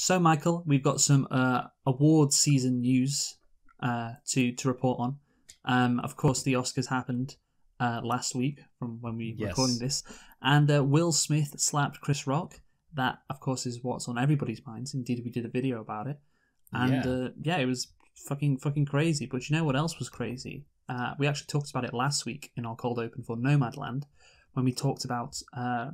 So, Michael, we've got some uh, award season news uh, to to report on. Um, of course, the Oscars happened uh, last week from when we were Yes. recording this, and uh, Will Smith slapped Chris Rock. That, of course, is what's on everybody's minds. Indeed, we did a video about it, and Yeah. uh, yeah, it was fucking fucking crazy. But you know what else was crazy? Uh, we actually talked about it last week in our cold open for Nomadland when we talked about uh,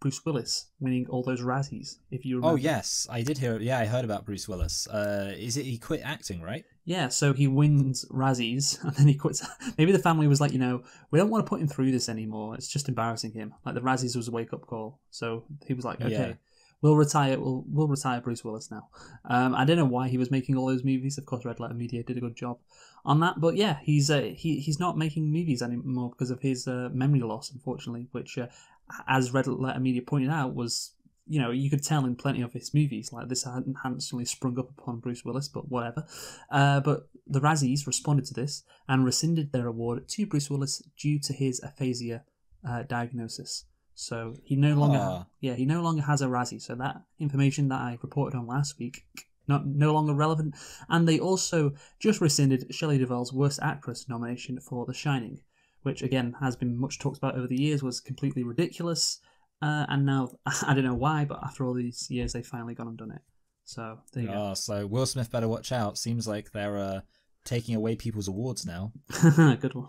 Bruce Willis winning all those Razzies. If you remember. Oh yes, I did hear. Yeah, I heard about Bruce Willis. Uh, is it he quit acting, right? Yeah, so he wins Razzies and then he quits. Maybe the family was like, you know, we don't want to put him through this anymore. It's just embarrassing him. Like the Razzies was a wake up call. So he was like, okay, Yeah. we'll retire. We'll we'll retire Bruce Willis now. Um, I don't know why he was making all those movies. Of course, Red Letter Media did a good job on that. But yeah, he's uh, he he's not making movies anymore because of his uh, memory loss, unfortunately. Which, uh, as Red Letter Media pointed out, was you know you could tell in plenty of his movies like this hadn't handsomely sprung up upon Bruce Willis, but whatever. Uh, but the Razzies responded to this and rescinded their award to Bruce Willis due to his aphasia uh, diagnosis. So he no longer, Ah. yeah, he no longer has a Razzie. So that information that I reported on last week, not no longer relevant. And they also just rescinded Shelley Duvall's Worst Actress nomination for The Shining, which again has been much talked about over the years, was completely ridiculous. Uh, and now I don't know why, but after all these years, they've finally gone and done it. So there you go. Oh, so Will Smith better watch out. Seems like they're uh, taking away people's awards now. Good one.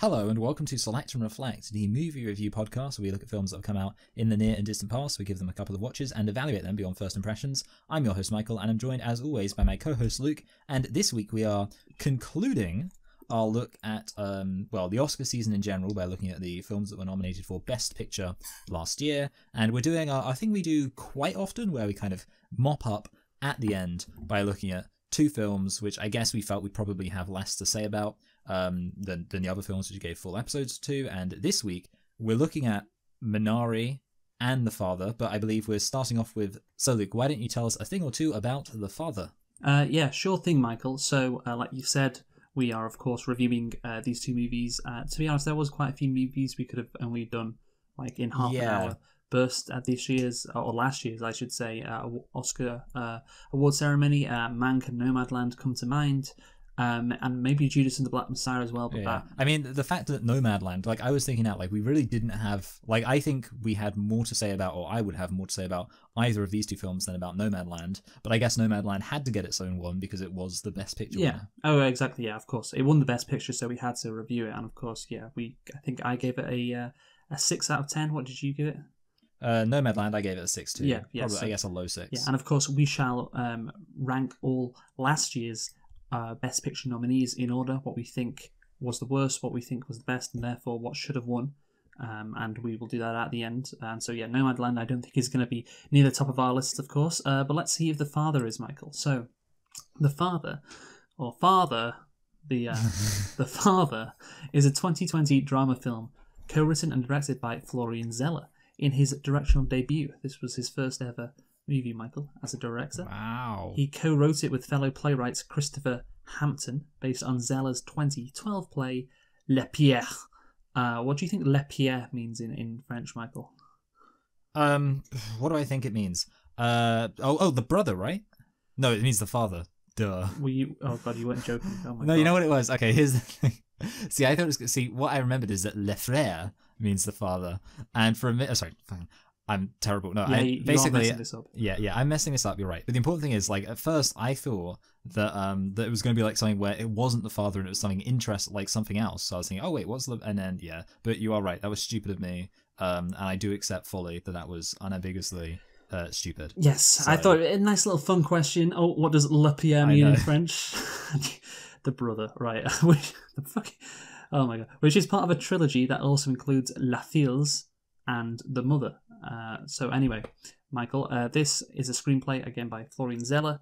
Hello and welcome to Select and Reflect, the movie review podcast where we look at films that have come out in the near and distant past. We give them a couple of watches and evaluate them beyond first impressions. I'm your host Michael, and I'm joined as always by my co-host Luke. And this week we are concluding our look at um, well the Oscar season in general by looking at the films that were nominated for Best Picture last year, and we're doing our, I think we do quite often where we kind of mop up at the end by looking at two films which I guess we felt we'd probably have less to say about um, than, than the other films which you gave full episodes to. And this week, we're looking at Minari and The Father, but I believe we're starting off with. So, Luke, why don't you tell us a thing or two about The Father? Uh, yeah, sure thing, Michael. So, uh, like you said, we are, of course, reviewing uh, these two movies. Uh, to be honest, there was quite a few movies we could have only done like in half an hour burst at this year's, or last year's, I should say, uh, Oscar uh, award ceremony. Uh, Mank and Nomadland come to mind. Um, and maybe Judas and the Black Messiah as well, but that I mean, the fact that Nomadland, like, I was thinking out, like, we really didn't have. Like, I think we had more to say about, or I would have more to say about either of these two films than about Nomadland. But I guess Nomadland had to get its own one because it was the best picture Yeah. winner. Oh, exactly. Yeah, of course. It won the best picture, so we had to review it. And of course, yeah, we. I think I gave it a uh, a six out of ten. What did you give it? Uh, Nomadland, I gave it a 6 too. Yeah, yeah, Probably, so- I guess a low 6. Yeah, and of course we shall um, rank all last year's uh, best picture nominees in order. What we think was the worst, what we think was the best, and therefore what should have won. Um, and we will do that at the end. And so yeah, Nomadland I don't think is going to be near the top of our list, of course. Uh, but let's see if the father is Michael. So, the father, or father, the uh, the father is a 2020 drama film co-written and directed by Florian Zeller in his directorial debut. This was his first ever movie, Michael, as a director. Wow. He co wrote it with fellow playwrights Christopher Hampton, based on Zeller's 2012 play Le Père. Uh, what do you think Le Père means in, in French, Michael? Um, what do I think it means? Uh, oh, oh, the brother, right? No, it means the father. Duh. Were you? Oh god, you weren't joking. Oh my No, god. you know what it was. Okay, here's the thing. See, I thought it was. See, what I remembered is that le frère means the father, and for a minute, oh, sorry, fine. I'm terrible. No, Yeah, I you, you are basically. messing this up. Yeah, yeah, I'm messing this up. You're right. But the important thing is, like, at first, I thought that um that it was going to be like something where it wasn't the father and it was something interest, like something else. So I was thinking, oh wait, what's the? And then yeah, but you are right. That was stupid of me. Um, and I do accept fully that that was unambiguously uh, stupid. Yes, I thought a nice little fun question. Oh, what does Le Père mean in. French? the brother, right? Which the fuck? Oh my god! Which is part of a trilogy that also includes La Fils and The Mother. Uh, so anyway, Michael, uh, this is a screenplay again by Florian Zeller.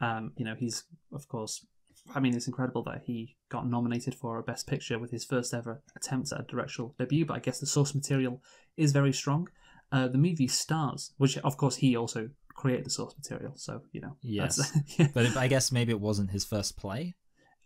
Um, you know, he's of course. I mean, it's incredible that he got nominated for a Best Picture with his first ever attempt at a directorial debut. But I guess the source material is very strong. Uh, the movie stars, which of course he also created the source material. So you know, Yes. yeah. But I guess maybe it wasn't his first play.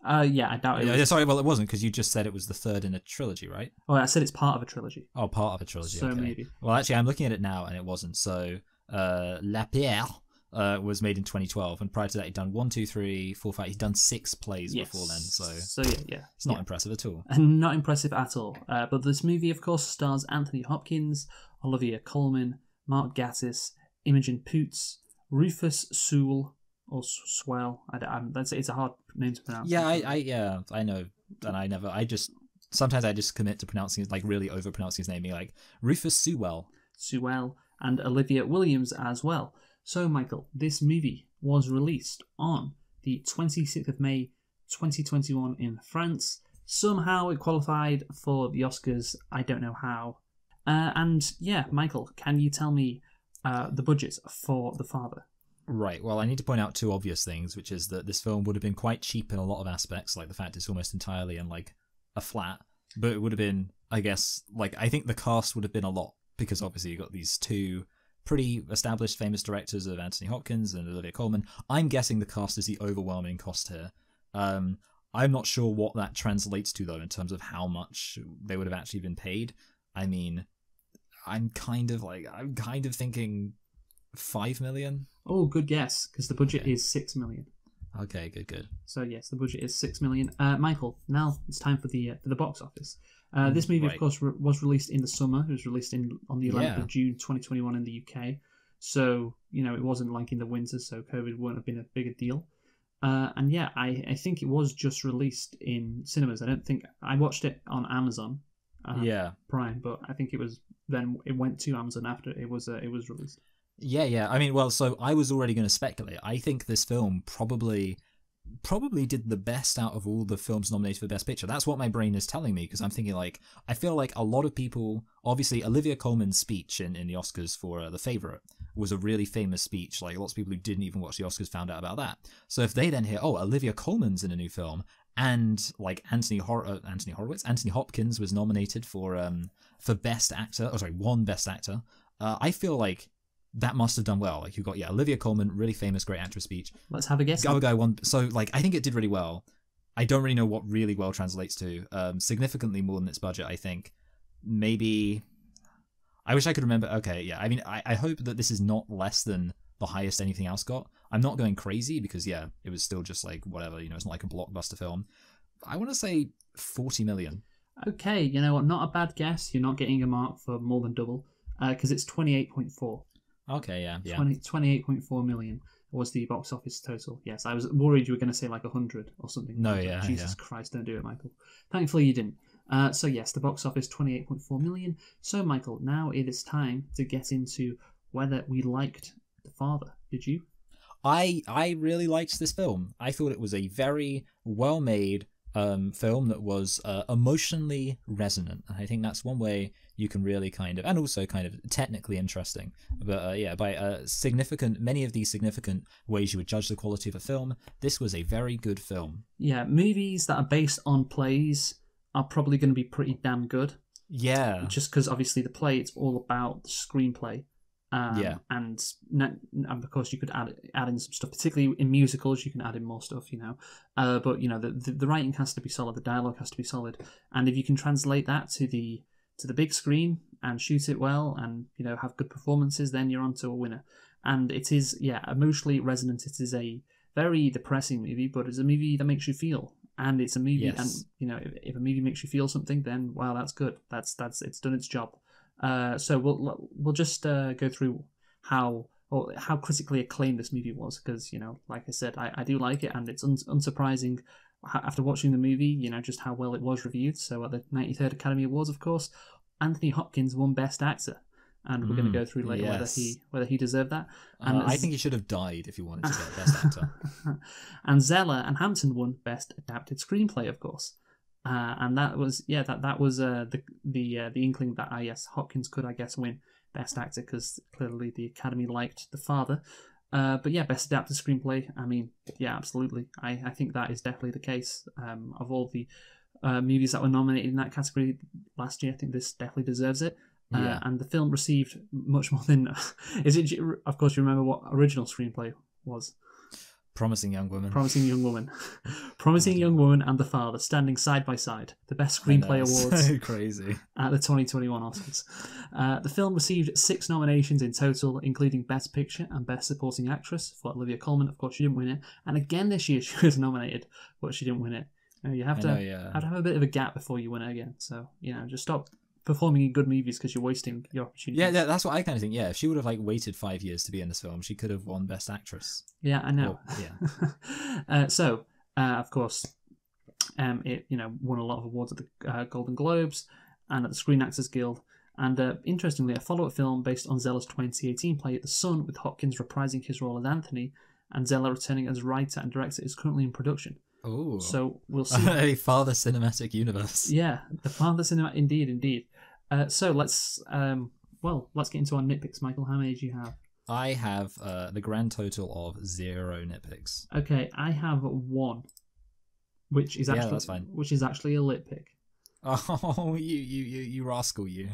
Uh, yeah, I doubt it. Yeah, Was, sorry, well, it wasn't because you just said it was the third in a trilogy, right? oh, I said it's part of a trilogy. Oh, part of a trilogy. So okay. maybe. Well, actually, I'm looking at it now, and it wasn't. So, uh, La Pierre uh, was made in 2012, and prior to that, he'd done one, two, three, four, five. He'd done six plays Yes. before then, so so yeah, yeah. it's not yeah. impressive at all. And not impressive at all. Uh, but this movie, of course, stars Anthony Hopkins, Olivia Colman, Mark Gatiss, Imogen Poots, Rufus Sewell, or Swell. I, I'm, that's it's a hard name to pronounce. Yeah, I, I, yeah, I know, and I never, I just sometimes I just commit to pronouncing it like really over pronouncing his name, being like Rufus Sewell. Sewell, and Olivia Williams as well. So, Michael, this movie was released on the 26th of May 2021 in France. Somehow it qualified for the Oscars. I don't know how. Uh, and yeah, Michael, can you tell me uh, the budget for The Father? Right. Well, I need to point out two obvious things, which is that this film would have been quite cheap in a lot of aspects, like the fact it's almost entirely in like a flat. But it would have been, I guess, like I think the cast would have been a lot because obviously you got these two pretty established, famous directors of Anthony Hopkins and Olivia Colman. I'm guessing the cast is the overwhelming cost here. Um, I'm not sure what that translates to though in terms of how much they would have actually been paid. I mean, I'm kind of like I'm kind of thinking five million. Oh, good guess, because the budget Okay. is six million. Okay, good, good. So yes, the budget is six million. Uh, Michael, now it's time for the uh, for the box office. Uh, this movie, Right. of course, re- was released in the summer. It was released in on the 11th Yeah. of June, 2021, in the UK. So you know, it wasn't like in the winter, so COVID wouldn't have been a bigger deal. Uh, and yeah, I, I think it was just released in cinemas. I don't think I watched it on Amazon uh, yeah, Prime, but I think it was then it went to Amazon after it was uh, it was released. Yeah, yeah. I mean, well, so I was already going to speculate. I think this film probably probably did the best out of all the films nominated for best picture that's what my brain is telling me because i'm thinking like i feel like a lot of people obviously olivia colman's speech in, in the oscars for uh, the favorite was a really famous speech like lots of people who didn't even watch the oscars found out about that so if they then hear oh olivia colman's in a new film and like anthony Hor- uh, anthony horowitz anthony hopkins was nominated for um for best actor oh sorry one best actor uh, i feel like that must have done well like you got yeah olivia colman really famous great actress speech Let's have a guess. Other guy won. So like I think it did really well. I don't really know what really well translates to. Um, significantly more than its budget, I think. Maybe. I wish I could remember. Okay, yeah. I mean, I, I hope that this is not less than the highest anything else got. I'm not going crazy because yeah, it was still just like whatever. You know, it's not like a blockbuster film. I want to say 40 million. Okay, you know what? Not a bad guess. You're not getting a mark for more than double because it's 28.4. Okay, yeah, yeah. 20, 28.4 million was the box office total. Yes, I was worried you were going to say like 100 or something. No, I was like, yeah, Jesus yeah. Christ, don't do it, Michael. Thankfully, you didn't. Uh, so, yes, the box office 28.4 million. So, Michael, now it is time to get into whether we liked The Father. Did you? I I really liked this film. I thought it was a very well made um, film that was uh, emotionally resonant. And I think that's one way you can really kind of, and also kind of technically interesting. But uh, yeah, by uh, significant, many of these significant ways you would judge the quality of a film, this was a very good film. Yeah, movies that are based on plays are probably going to be pretty damn good. Yeah, just because obviously the play it's all about the screenplay um, Yeah. and, and of course you could add add in some stuff particularly in musicals you can add in more stuff you know. Uh, but you know the, the the writing has to be solid the dialogue has to be solid. And if you can translate that to the to the big screen and shoot it well and you know have good performances then you're on to a winner. And it is yeah emotionally resonant. It is a very depressing movie but it's a movie that makes you feel. And it's a movie Yes. and you know if, if a movie makes you feel something then wow that's good. That's that's it's done its job uh, so we'll we'll just uh, go through how or how critically acclaimed this movie was because you know like i said i, I do like it and it's un- unsurprising after watching the movie you know just how well it was reviewed so at the 93rd academy awards of course anthony hopkins won best actor and we're going Mm, to go through later whether he whether he deserved that Uh, I think he should have died if he wanted to get best actor. and Zeller and Hampton won Best Adapted Screenplay, of course. Uh, and that was yeah that that was uh, the the uh, the inkling that I yes Hopkins could I guess win Best Actor because clearly the Academy liked the father. Uh, but yeah, Best Adapted Screenplay. I mean, yeah, absolutely. I, I think that is definitely the case. Um, of all the uh, movies that were nominated in that category last year, I think this definitely deserves it. Uh, Yeah. And the film received much more than. is it? Of course, you remember what original screenplay was. Promising young woman. Promising Young Woman. Promising Young Woman and The Father standing side by side. The Best Screenplay Awards So crazy. at the 2021 Oscars. Uh, the film received six nominations in total, including Best Picture and Best Supporting Actress for Olivia Colman. Of course, she didn't win it. And again this year she was nominated, but she didn't win it. You, know, you have I to know, yeah. have to have a bit of a gap before you win it again. So you know, just stop performing in good movies because you're wasting your opportunity. Yeah, yeah, that's what I kind of think. Yeah, if she would have like waited five years to be in this film, she could have won Best Actress. yeah, I know. Or- yeah. uh, so, uh, of course, um, it you know won a lot of awards at the uh, Golden Globes and at the Screen Actors Guild. And uh, interestingly, a follow-up film based on Zeller's 2018 play The Sun, with Hopkins reprising his role as Anthony and Zella returning as writer and director, is currently in production. Oh, So we'll see. a father cinematic universe. yeah, the father cinema, indeed, indeed. Uh, so let's um, well, let's get into our nitpicks. Michael, how many do you have? I have uh, the grand total of zero nitpicks. Okay, I have one, which is Yeah, actually that's fine. which is actually a lit pick. Oh, you, you, you, you rascal, you.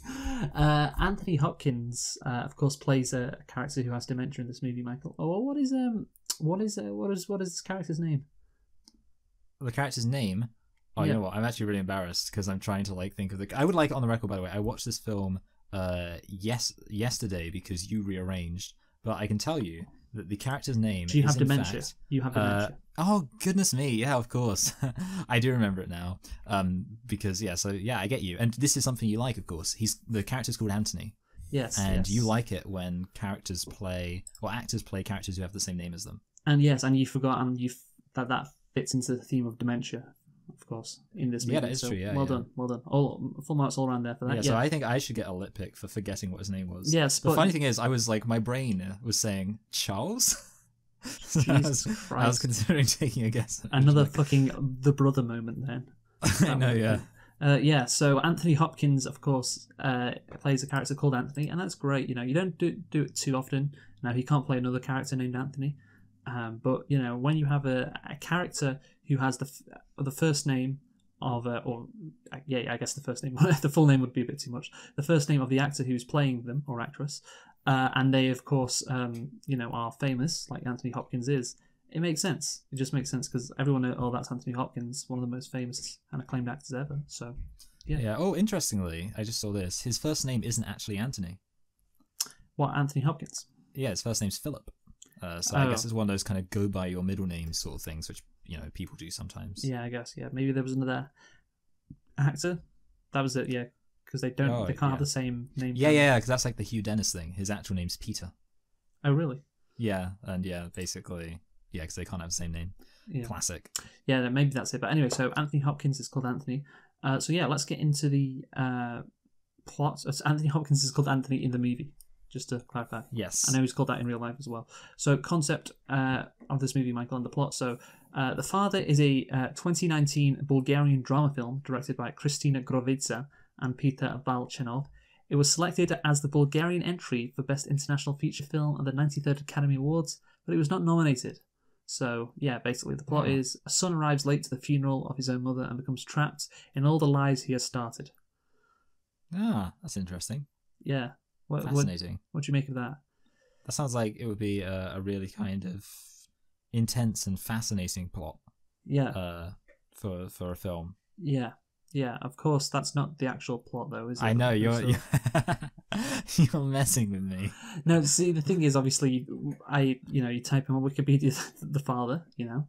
uh, Anthony Hopkins, uh, of course, plays a, a character who has dementia in this movie. Michael. Oh, what is um, what is uh, what is what is this character's name? The character's name. Oh, you know what? I'm actually really embarrassed because I'm trying to like think of the. I would like on the record, by the way. I watched this film uh yes yesterday because you rearranged, but I can tell you that the character's name. Do you is have dementia? fact- you have Uh, dementia. oh goodness me! Yeah, of course. I do remember it now. Um, because yeah, so yeah, I get you. And this is something you like, of course. He's the character's called Anthony, yes, and yes. you like it when characters play or actors play characters who have the same name as them. and yes, and you forgot, and you that that fits into the theme of dementia, of course, in this movie. Yeah, that is so true, yeah, well yeah. done, well done. All full marks all around there for that. yeah, Yeah, so I think I should get a lit pick for forgetting what his name was. yes, The but funny thing is, I was like, my brain was saying Charles. So I, Jesus was, Christ. I was considering taking a guess. another fucking the brother moment then. I know, yeah. Uh, yeah, so Anthony Hopkins, of course, uh, plays a character called Anthony, and that's great. You know, you don't do, do it too often. Now, he can't play another character named Anthony, um, but you know, when you have a, a character who has the f- the first name of, uh, or uh, yeah, I guess the first name, the full name would be a bit too much. The first name of the actor who's playing them or actress, uh, and they, of course, um, you know, are famous, like Anthony Hopkins is. It makes sense. It just makes sense because everyone knows, oh, that's Anthony Hopkins, one of the most famous and acclaimed actors ever. So, yeah. Yeah. Oh, interestingly, I just saw this. His first name isn't actually Anthony. what Anthony Hopkins? Yeah, his first name's Philip. Uh, so I Oh. guess it's one of those kind of go by your middle name sort of things, which you know people do sometimes. Yeah, I guess. Yeah, maybe there was another actor. That was it. Yeah, because they don't, Oh, they can't yeah. have the same name. yeah, yeah, because that's like the Hugh Dennis thing. His actual name's Peter. Oh, really? Yeah, and yeah, basically, yeah, because they can't have the same name. Yeah. Classic. Yeah, maybe that's it. But anyway, so Anthony Hopkins is called Anthony. Uh, so yeah, let's get into the uh, plot. So Anthony Hopkins is called Anthony in the movie. Just to clarify. Yes. I know he's called that in real life as well. So, concept uh, of this movie, Michael, and the plot. So, uh, The Father is a uh, 2019 Bulgarian drama film directed by Kristina Grozeva and Peter Valchanov. It was selected as the Bulgarian entry for Best International Feature Film at the 93rd Academy Awards, but it was not nominated. So, yeah, basically, the plot Oh. is a son arrives late to the funeral of his own mother and becomes trapped in all the lies he has started. Ah, that's interesting. Yeah. What, what, Fascinating. what do you make of that? That sounds like it would be a, a really kind of intense and fascinating plot Yeah. uh, for for a film. Yeah, yeah. Of course, that's not the actual plot, though, is it? I know you're you're, you're messing with me. No, see, the thing is, obviously, I you know you type in on Wikipedia the father, you know,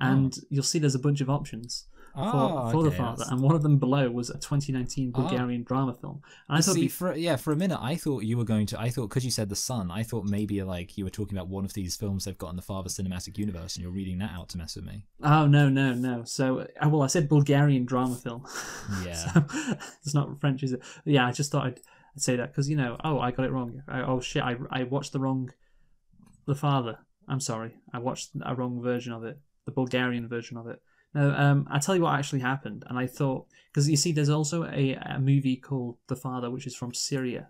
and you'll see there's a bunch of options for, Oh, for the okay, father, that's- and one of them below was a 2019 Oh. Bulgarian drama film. And I thought, See, be- for yeah, for a minute, I thought you were going to. I thought because you said the sun, I thought maybe like you were talking about one of these films they've got in the Father cinematic universe, and you're reading that out to mess with me. oh no, no, no. So, uh, well, I said Bulgarian drama film. Yeah. so, it's not French, is it? Yeah, I just thought I'd, I'd say that because you know, oh, I got it wrong. I, oh shit, I I watched the wrong, the father. I'm sorry, I watched a wrong version of it, the Bulgarian version of it. No, um, I tell you what actually happened, and I thought because you see, there's also a, a movie called The Father, which is from Syria.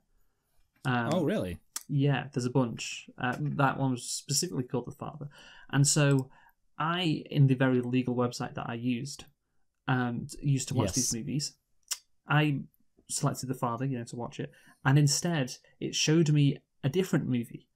Um, oh, really? yeah, there's a bunch. Uh, that one was specifically called The Father. And so I, in the very legal website that I used, and used to watch Yes. these movies, I selected The Father, you know, to watch it. And instead, it showed me a different movie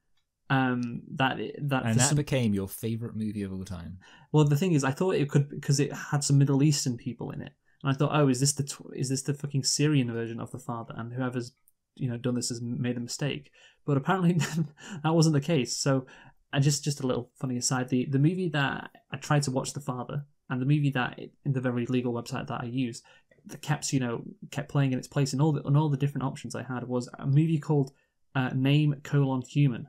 Um, that that and that some- became your favorite movie of all time. well, the thing is, I thought it could because it had some Middle Eastern people in it, and I thought, oh, is this the tw- is this the fucking Syrian version of the father? And whoever's you know done this has made a mistake. But apparently that wasn't the case. So, I just just a little funny aside: the the movie that I tried to watch, The Father, and the movie that in the very legal website that I used that kept you know kept playing in its place and all the and all the different options I had was a movie called uh, Name colon Human.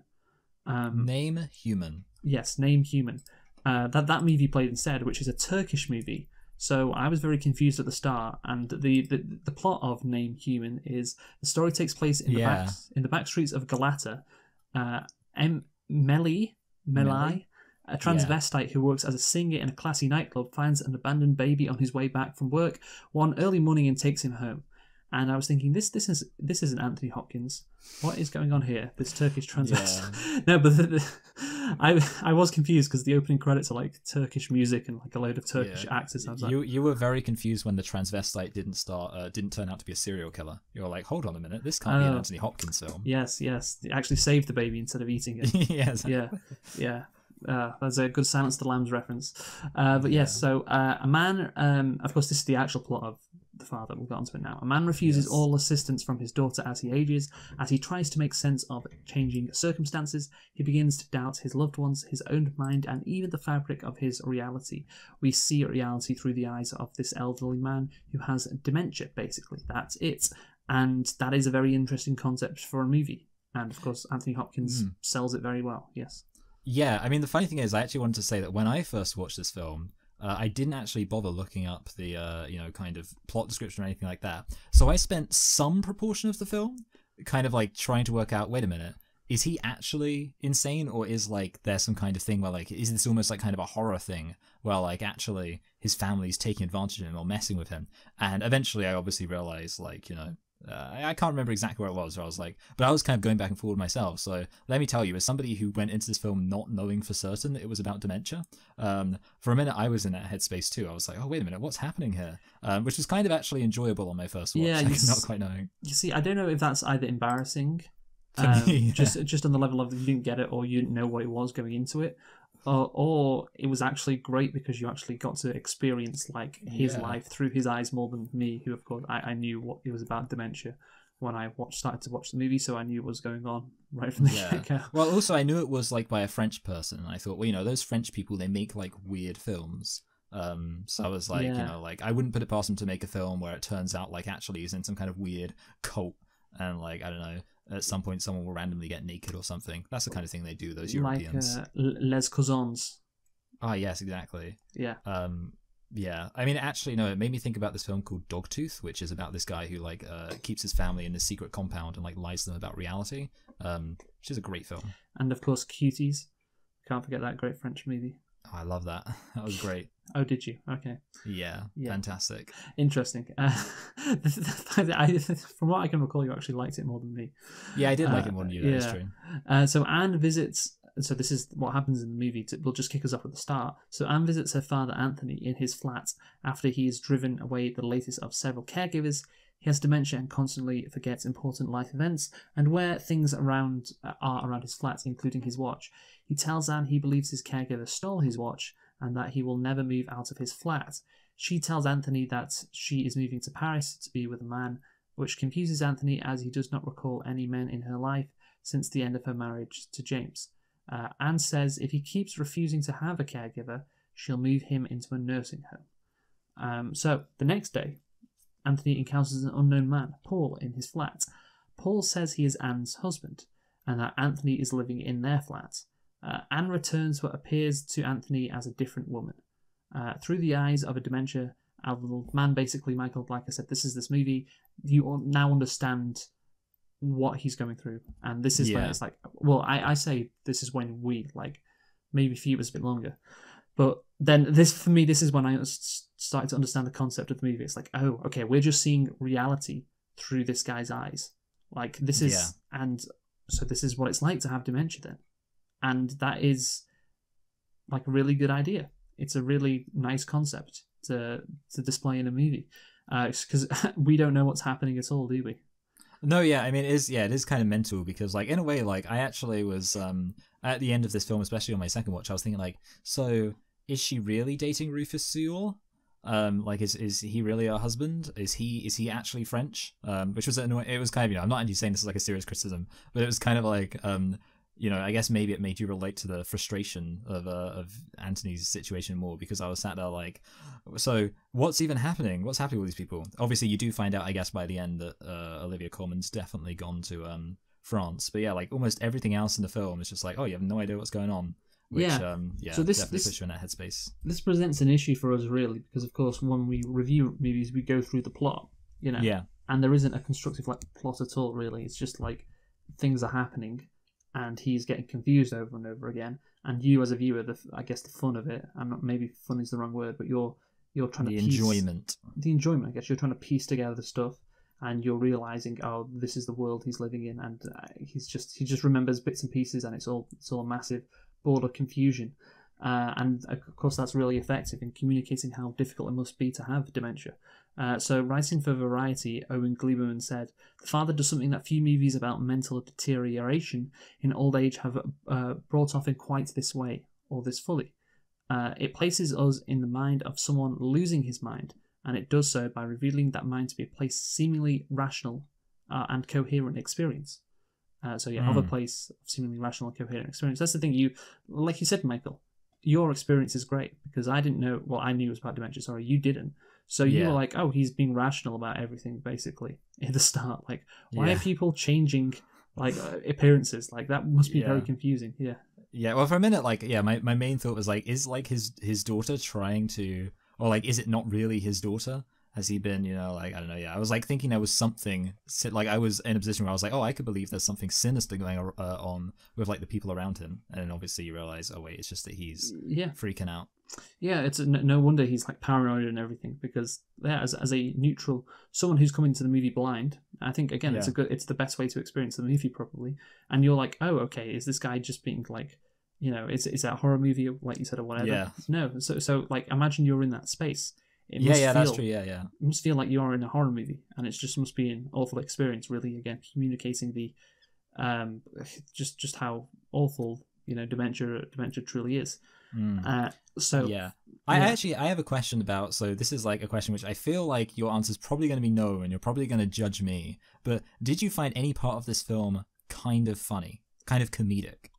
Um, Name Human. Yes, Name Human. Uh, that that movie played instead, which is a Turkish movie. So I was very confused at the start, and the the, the plot of Name Human is the story takes place in the Yeah. back in the back streets of Galata. Uh, M- Meli Melai, Meli? a transvestite who works as a singer in a classy nightclub, finds an abandoned baby on his way back from work one early morning and takes him home. And I was thinking, this this is this isn't Anthony Hopkins. What is going on here? This Turkish transvestite. no, but the, the, I I was confused because the opening credits are like Turkish music and like a load of Turkish Yeah. actors. Like, You you were very confused when the transvestite didn't start uh, didn't turn out to be a serial killer. You were like, hold on a minute, this can't be an Oh. Anthony Hopkins film. yes, yes, they actually saved the baby instead of eating it. yes. yeah, yeah. Uh, that's a good Silence the Lambs reference. Uh, but yes, so uh, a man, um, of course, this is the actual plot of the father. We'll get onto it now. A man refuses Yes. all assistance from his daughter as he ages. As he tries to make sense of changing circumstances, he begins to doubt his loved ones, his own mind, and even the fabric of his reality. We see reality through the eyes of this elderly man who has dementia, basically. That's it. And that is a very interesting concept for a movie. And of course, Anthony Hopkins Mm. sells it very well. Yes. Yeah, I mean, the funny thing is, I actually wanted to say that when I first watched this film, uh, I didn't actually bother looking up the, uh, you know, kind of plot description or anything like that. So I spent some proportion of the film kind of like trying to work out, wait a minute, is he actually insane or is like there some kind of thing where like, is this almost like kind of a horror thing where like actually his family's taking advantage of him or messing with him? And eventually I obviously realized like, you know, uh, I can't remember exactly where it was. Where I was like, but I was kind of going back and forward myself. So let me tell you, as somebody who went into this film not knowing for certain that it was about dementia, um, for a minute I was in that headspace too. I was like, oh wait a minute, what's happening here? Um, which was kind of actually enjoyable on my first watch. Yeah, like, not quite knowing. You see, I don't know if that's either embarrassing, um, me, yeah. just just on the level of you didn't get it or you didn't know what it was going into it, or, or it was actually great because you actually got to experience like his Yeah. life through his eyes more than me, who of course I, I knew what it was about dementia when I watched started to watch the movie, so I knew what was going on right from the Yeah. get go. Well, also I knew it was like by a French person, and I thought, well, you know, those French people they make like weird films. Um, so I was like, you know, like I wouldn't put it past them to make a film where it turns out like actually he's in some kind of weird cult, and like I don't know, at some point someone will randomly get naked or something. That's the kind of thing they do. Those Like Europeans. uh, Les Cousins. Ah, yes, exactly. Yeah. Um, yeah, I mean, actually, no. It made me think about this film called Dogtooth, which is about this guy who like uh, keeps his family in a secret compound and like lies to them about reality. Um, which is a great film. And of course, Cuties. Can't forget that great French movie. Oh, I love that. That was great. Oh, did you? Okay. Yeah, Yeah. fantastic. Interesting. Uh, I, from what I can recall, you actually liked it more than me. Yeah, I did like Uh, it more than you. That is yeah. true. Uh, so Anne visits. So this is what happens in the movie. To, we'll just kick us off at the start. So Anne visits her father Anthony in his flat after he is driven away the latest of several caregivers. He has dementia and constantly forgets important life events and where things around uh, are around his flat, including his watch. He tells Anne he believes his caregiver stole his watch and that he will never move out of his flat. She tells Anthony that she is moving to Paris to be with a man, which confuses Anthony as he does not recall any men in her life since the end of her marriage to James. Uh, Anne says if he keeps refusing to have a caregiver, she'll move him into a nursing home. Um, so the next day, Anthony encounters an unknown man, Paul, in his flat. Paul says he is Anne's husband and that Anthony is living in their flat. Uh, Anne returns what appears to Anthony as a different woman. Uh, through the eyes of a dementia man, basically, Michael, like I said, this is this movie. You now understand what he's going through. And this is Yeah. it's like, well, I, I say this is when we, like, maybe for you it was a bit longer. But then this, for me, this is when I started to understand the concept of the movie. It's like, oh, okay, we're just seeing reality through this guy's eyes. Like, this is, Yeah. and so this is what it's like to have dementia then. And that is, like, a really good idea. It's a really nice concept to, to display in a movie. Because we don't know what's happening at all, do we? No, yeah, I mean, it is yeah, it is kind of mental because, like, in a way, like, I actually was um at the end of this film, especially on my second watch, I was thinking like, so is she really dating Rufus Sewell? Um, like, is is he really her husband? Is he is he actually French? Um, which was annoying. It was kind of you know, I'm not actually saying this is like a serious criticism, but it was kind of like um, you know, I guess maybe it made you relate to the frustration of uh, of Anthony's situation more because I was sat there like, so what's even happening? What's happening with these people? Obviously, you do find out, I guess, by the end that uh, Olivia Colman's definitely gone to um France, but yeah, like almost everything else in the film is just like, oh, you have no idea what's going on. Which, Yeah. um, yeah, So this- definitely this- puts you in that headspace. This presents an issue for us, really, because of course, when we review movies, we go through the plot, you know, Yeah, and there isn't a constructive like plot at all. Really, it's just like things are happening, and he's getting confused over and over again. And you, as a viewer, the I guess the fun of it. I'm not maybe fun is the wrong word, but you're you're trying the to piece, enjoyment. the enjoyment. I guess you're trying to piece together the stuff, and you're realizing, oh, this is the world he's living in, and uh, he's just he just remembers bits and pieces, and it's all it's all a massive of confusion. Uh, and of course, that's really effective in communicating how difficult it must be to have dementia. Uh, so, writing for Variety, Owen Gleiberman said, The father does something that few movies about mental deterioration in old age have uh, brought off in quite this way, or this fully. Uh, it places us in the mind of someone losing his mind, and it does so by revealing that mind to be a place seemingly rational uh, and coherent experience. Uh, so yeah, of a Mm. place of seemingly rational coherent experience. That's the thing. You, like you said, Michael, your experience is great because I didn't know. Well, I knew it was about dementia. Sorry, you didn't. So you Yeah. were like, oh, he's being rational about everything, basically, at the start. Like, why Yeah. are people changing like uh, appearances? Like that must be very confusing. Yeah. Yeah, well, for a minute, like, yeah, my, my main thought was like, is like his his daughter trying to, or like, is it not really his daughter? Has he been, you know, like I don't know. Yeah, I was like thinking there was something, like I was in a position where I was like, oh, I could believe there's something sinister going uh, on with like the people around him, and then obviously you realize, oh wait, it's just that he's Yeah. freaking out. Yeah, it's no no wonder he's like paranoid and everything because yeah, as, as a neutral someone who's coming to the movie blind, I think again it's a good it's the best way to experience the movie probably. And you're like, oh okay, is this guy just being like, you know, is is that a horror movie like you said or whatever? Yeah. No, so so like imagine you're in that space. It yeah, yeah, feel, that's true. Yeah, yeah, It must feel like you are in a horror movie, and it's just must be an awful experience. Really, again, communicating the um just just how awful you know dementia dementia truly is. Mm. Uh, so yeah. I yeah. actually I have a question about so this is like a question which I feel like your answer is probably going to be no and you're probably going to judge me. But did you find any part of this film kind of funny, kind of comedic?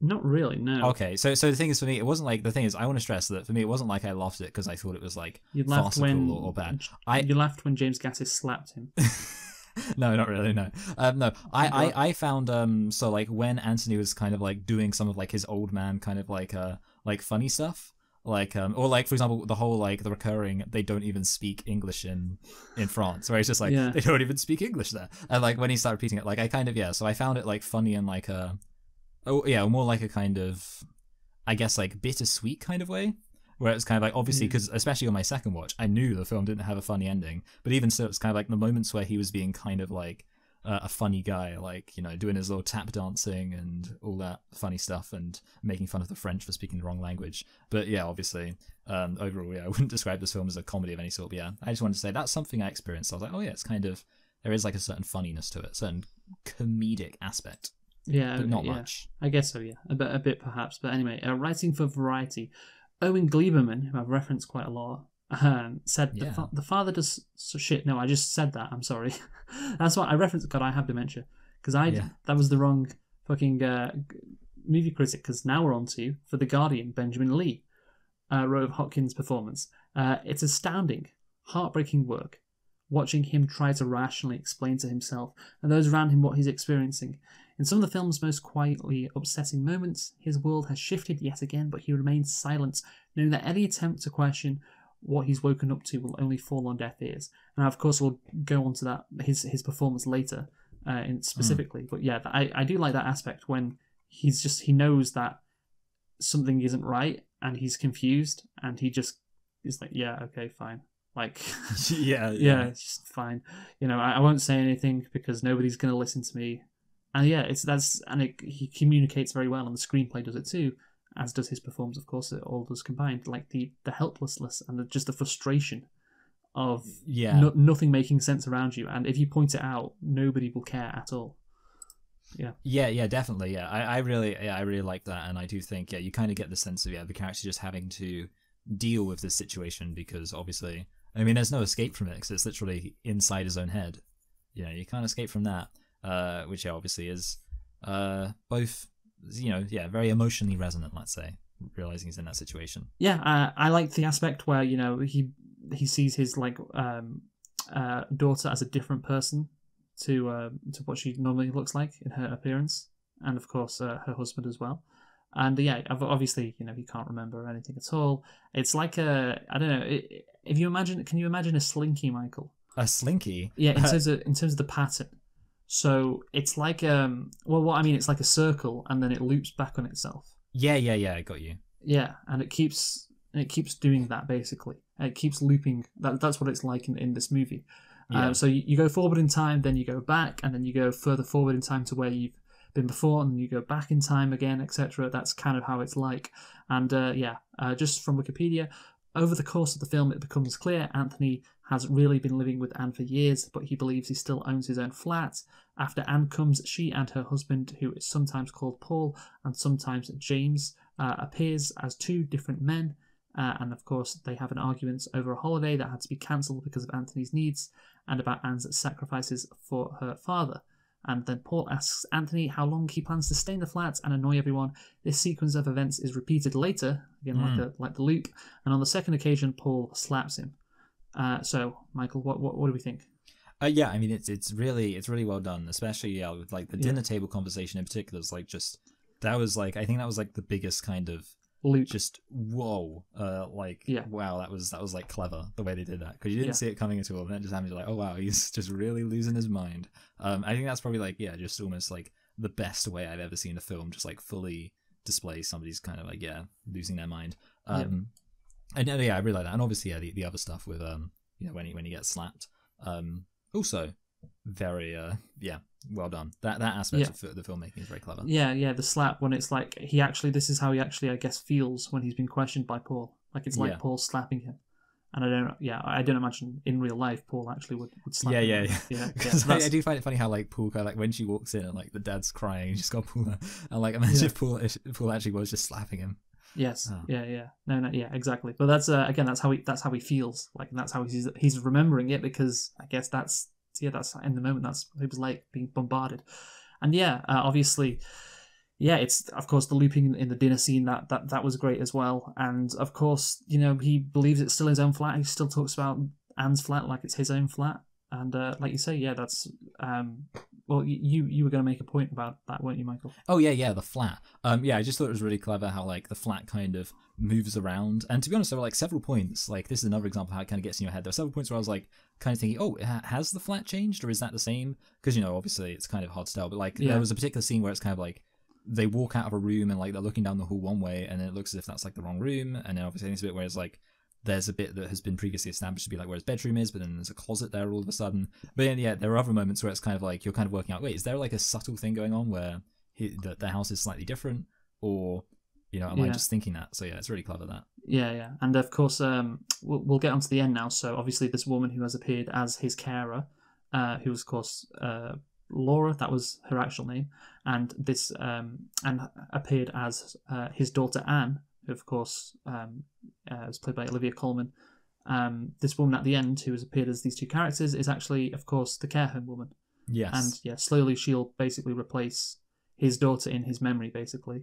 Not really. No. Okay, so so the thing is for me, it wasn't like the thing is I want to stress that for me it wasn't like I laughed it because I thought it was like You laughed when or, or bad. I you laughed when James Gatiss slapped him. no, not really. No, um, no. I, I I found um so like when Anthony was kind of like doing some of like his old man kind of like uh like funny stuff. Like um or like for example the whole like the recurring they don't even speak English in in France where it's just like Yeah. they don't even speak English there and like when he started repeating it like I kind of yeah so I found it like funny and like a oh yeah more like a kind of I guess like bittersweet kind of way where it's kind of like obviously because especially on my second watch I knew the film didn't have a funny ending but even so it's kind of like the moments where he was being kind of like uh, a funny guy like you know doing his little tap dancing and all that funny stuff and making fun of the French for speaking the wrong language. But yeah obviously um, overall yeah I wouldn't describe this film as a comedy of any sort but yeah I just wanted to say that's something I experienced. I was like oh yeah it's kind of there is like a certain funniness to it a certain comedic aspect Yeah, but not yeah. much I guess so. Yeah, a bit, a bit perhaps. But anyway, uh, writing for Variety, Owen Gleiberman, who I've referenced quite a lot, um, said the, fa- the father does so shit. No, I just said that. I'm sorry. That's what I referenced. God, I have dementia because I Yeah. that was the wrong fucking uh, movie critic. Because now we're on to for the Guardian, Benjamin Lee, uh, wrote of Hopkins' performance. Uh, it's astounding, heartbreaking work. Watching him try to rationally explain to himself and those around him what he's experiencing. In some of the film's most quietly upsetting moments, his world has shifted yet again, but he remains silent, knowing that any attempt to question what he's woken up to will only fall on deaf ears. And of course, we'll go on to that his his performance later, uh, in specifically. But yeah, I I do like that aspect when he's just he knows that something isn't right and he's confused and he just is like, yeah, okay, fine, like. yeah yeah, it's just fine. You know, I, I won't say anything because nobody's going to listen to me. And yeah, it's that's and it, he communicates very well, and the screenplay does it too, as does his performance. Of course, it all does combined. Like the the helplessness and the, just the frustration of Yeah. no, nothing making sense around you, and if you point it out, nobody will care at all. Yeah, yeah, yeah, definitely. Yeah, I, I really, yeah, I really like that, and I do think, yeah, you kind of get the sense of yeah, the character just having to deal with this situation because obviously, I mean, there's no escape from it because it's literally inside his own head. You know, you can't escape from that, uh, which yeah, obviously is uh, both, you know, yeah, very emotionally resonant. Let's say, realizing he's in that situation. Yeah, uh, I like the aspect where you know he he sees his like um, uh, daughter as a different person to uh, to what she normally looks like in her appearance, and of course uh, her husband as well. And yeah, obviously, you know, he can't remember anything at all. It's like a I don't know. if you imagine, can you imagine a slinky, Michael? A slinky. Yeah, in terms of in terms of the pattern. So it's like um well, what I mean, it's like a circle, and then it loops back on itself. Yeah, yeah, yeah. I got you. Yeah, and it keeps and it keeps doing that basically. And it keeps looping. That that's what it's like in, in this movie. Yeah. Um, so you, you go forward in time, then you go back, and then you go further forward in time to where you've been before, and you go back in time again, etc. That's kind of how it's like. And uh, yeah, uh, just from Wikipedia, over the course of the film, it becomes clear Anthony has really been living with Anne for years, but he believes he still owns his own flat. After Anne comes, she and her husband, who is sometimes called Paul and sometimes James, uh, appears as two different men. Uh, and of course, they have an argument over a holiday that had to be cancelled because of Anthony's needs and about Anne's sacrifices for her father. And then Paul asks Anthony how long he plans to stay in the flat and annoy everyone. This sequence of events is repeated later, again like, the, like the loop. And on the second occasion, Paul slaps him. Uh, so, Michael, what, what what do we think? Uh, yeah, I mean it's it's really it's really well done, especially yeah with like the Yeah. dinner table conversation in particular. Is like just that was like I think that was like the biggest kind of Loop. just whoa, uh, like Yeah. wow, that was that was like clever the way they did that because you didn't Yeah. see it coming at all, and then just happened. You're like, oh wow, he's just really losing his mind. Um, I think that's probably like yeah, just almost like the best way I've ever seen a film just like fully display somebody's kind of like yeah losing their mind. Yeah. Um, and uh, yeah, I really like that, and obviously yeah, the, the other stuff with um, you know, when he when he gets slapped, um, also very uh, yeah, well done. That that aspect Yeah. of the filmmaking is very clever. Yeah, yeah, the slap when it's like he actually this is how he actually I guess feels when he's been questioned by Paul. Like it's like Yeah. Paul slapping him. And I don't yeah, I don't imagine in real life Paul actually would, would slap Yeah, him. yeah, yeah. Yeah, yeah, Because so I, I do find it funny how like Paul kind of like when she walks in and like the dad's crying, just got Paul and like imagine Yeah. if Paul if Paul actually was just slapping him. Yes. Oh. Yeah, yeah. No, no, yeah, exactly. But that's uh, again that's how he that's how he feels. Like and that's how he's he's remembering it because I guess that's yeah, that's in the moment that's he was like being bombarded. And yeah, uh, obviously yeah, it's of course the looping in the dinner scene that, that that was great as well. And of course, you know, he believes it's still his own flat. He still talks about Anne's flat like it's his own flat. And uh, like you say, yeah, that's um well you you were going to make a point about that, weren't you, Michael? Oh yeah, yeah, the flat. Um, yeah, I just thought it was really clever how like the flat kind of moves around. And to be honest, there were like several points. Like this is another example of how it kind of gets in your head. There were several points where I was like kind of thinking, oh, ha- has the flat changed or is that the same? Because you know, obviously it's kind of hard to tell. But like Yeah. there was a particular scene where it's kind of like they walk out of a room and like they're looking down the hall one way, and it looks as if that's like the wrong room. And then obviously there's a bit where it's like there's a bit that has been previously established to be like where his bedroom is, but then there's a closet there all of a sudden. But then, yeah, there are other moments where it's kind of like you're kind of working out, wait, is there like a subtle thing going on where he, the, the house is slightly different, or you know, am I Yeah. just thinking that? So yeah, it's really clever that. Yeah, yeah, and of course, um, we'll, we'll get onto the end now. So obviously, this woman who has appeared as his carer, uh, who was of course uh, Laura, that was her actual name, and this um, and appeared as uh, his daughter Anne, who of course um, uh, was played by Olivia Colman. Um, this woman at the end, who has appeared as these two characters, is actually, of course, the care home woman. Yes. And yeah, slowly she'll basically replace his daughter in his memory. Basically,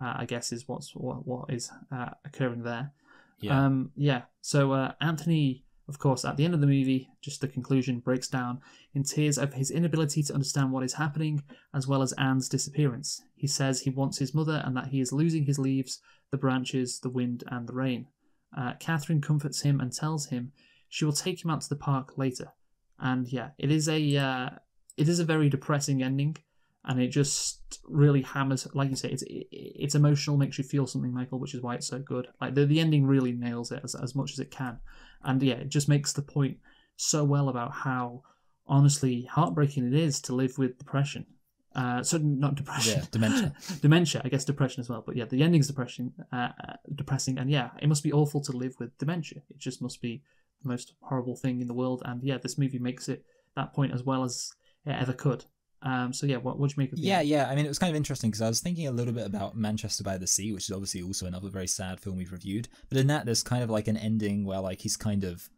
uh, I guess is what's what, what is uh, occurring there. yeah. Um, yeah. So uh, Anthony, of course, at the end of the movie, just the conclusion breaks down in tears over his inability to understand what is happening, as well as Anne's disappearance. He says he wants his mother and that he is losing his leaves, the branches, the wind, and the rain. Uh, Catherine comforts him and tells him she will take him out to the park later. And yeah, it is a uh, it is a very depressing ending, and it just really hammers, like you say, it's it, it's emotional, makes you feel something, Michael, which is why it's so good. Like the the ending really nails it as as much as it can, and yeah, it just makes the point so well about how honestly heartbreaking it is to live with depression. Uh, so not depression, Yeah, dementia. dementia. I guess depression as well, but yeah, the ending's depression, uh, uh, depressing, and yeah, it must be awful to live with dementia. It just must be the most horrible thing in the world. And yeah, this movie makes it that point as well as it ever could. Um, so yeah, what what do you make of the Yeah, yeah. I mean, it was kind of interesting because I was thinking a little bit about Manchester by the Sea, which is obviously also another very sad film we've reviewed. But in that, there's kind of like an ending where like he's kind of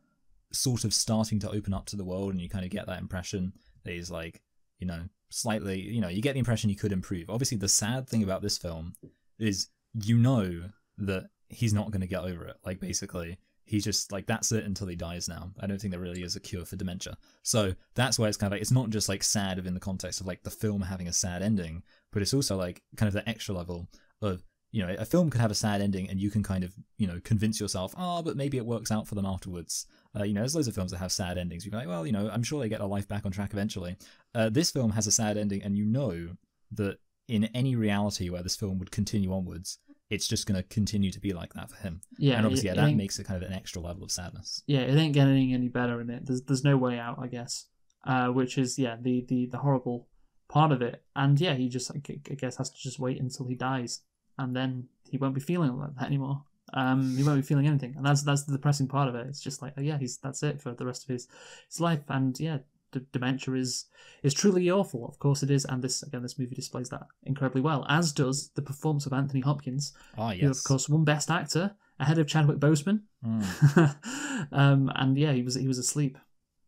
sort of starting to open up to the world, and you kind of get that impression that he's like, you know, slightly, you know, you get the impression he could improve. Obviously, the sad thing about this film is you know that he's not going to get over it. Like basically, he's just like that's it until he dies now. I don't think there really is a cure for dementia. So that's why it's kind of like it's not just like sad in the context of like the film having a sad ending but it's also like kind of the extra level of you know a film could have a sad ending and you can kind of you know convince yourself oh but maybe it works out for them afterwards. Uh, you know there's loads of films that have sad endings. You're like well you know i'm sure they get their life back on track eventually. Uh, this film has a sad ending and you know that in any reality where this film would continue onwards it's just going to continue to be like that for him. Yeah, and obviously, it- yeah, that makes it kind of an extra level of sadness. yeah, it ain't getting any better in it. There's there's no way out, I guess. Uh, which is yeah the the the horrible part of it. And yeah, he just like, I guess has to just wait until he dies, and then he won't be feeling like that anymore. Um, he won't be feeling anything, and that's that's the depressing part of it. It's just like oh yeah, he's that's it for the rest of his his life. And yeah, d- dementia is is truly awful. Of course it is, and this again this movie displays that incredibly well, as does the performance of Anthony Hopkins, Ah, who of course won Best Actor ahead of Chadwick Boseman. Mm. um, and yeah, he was he was asleep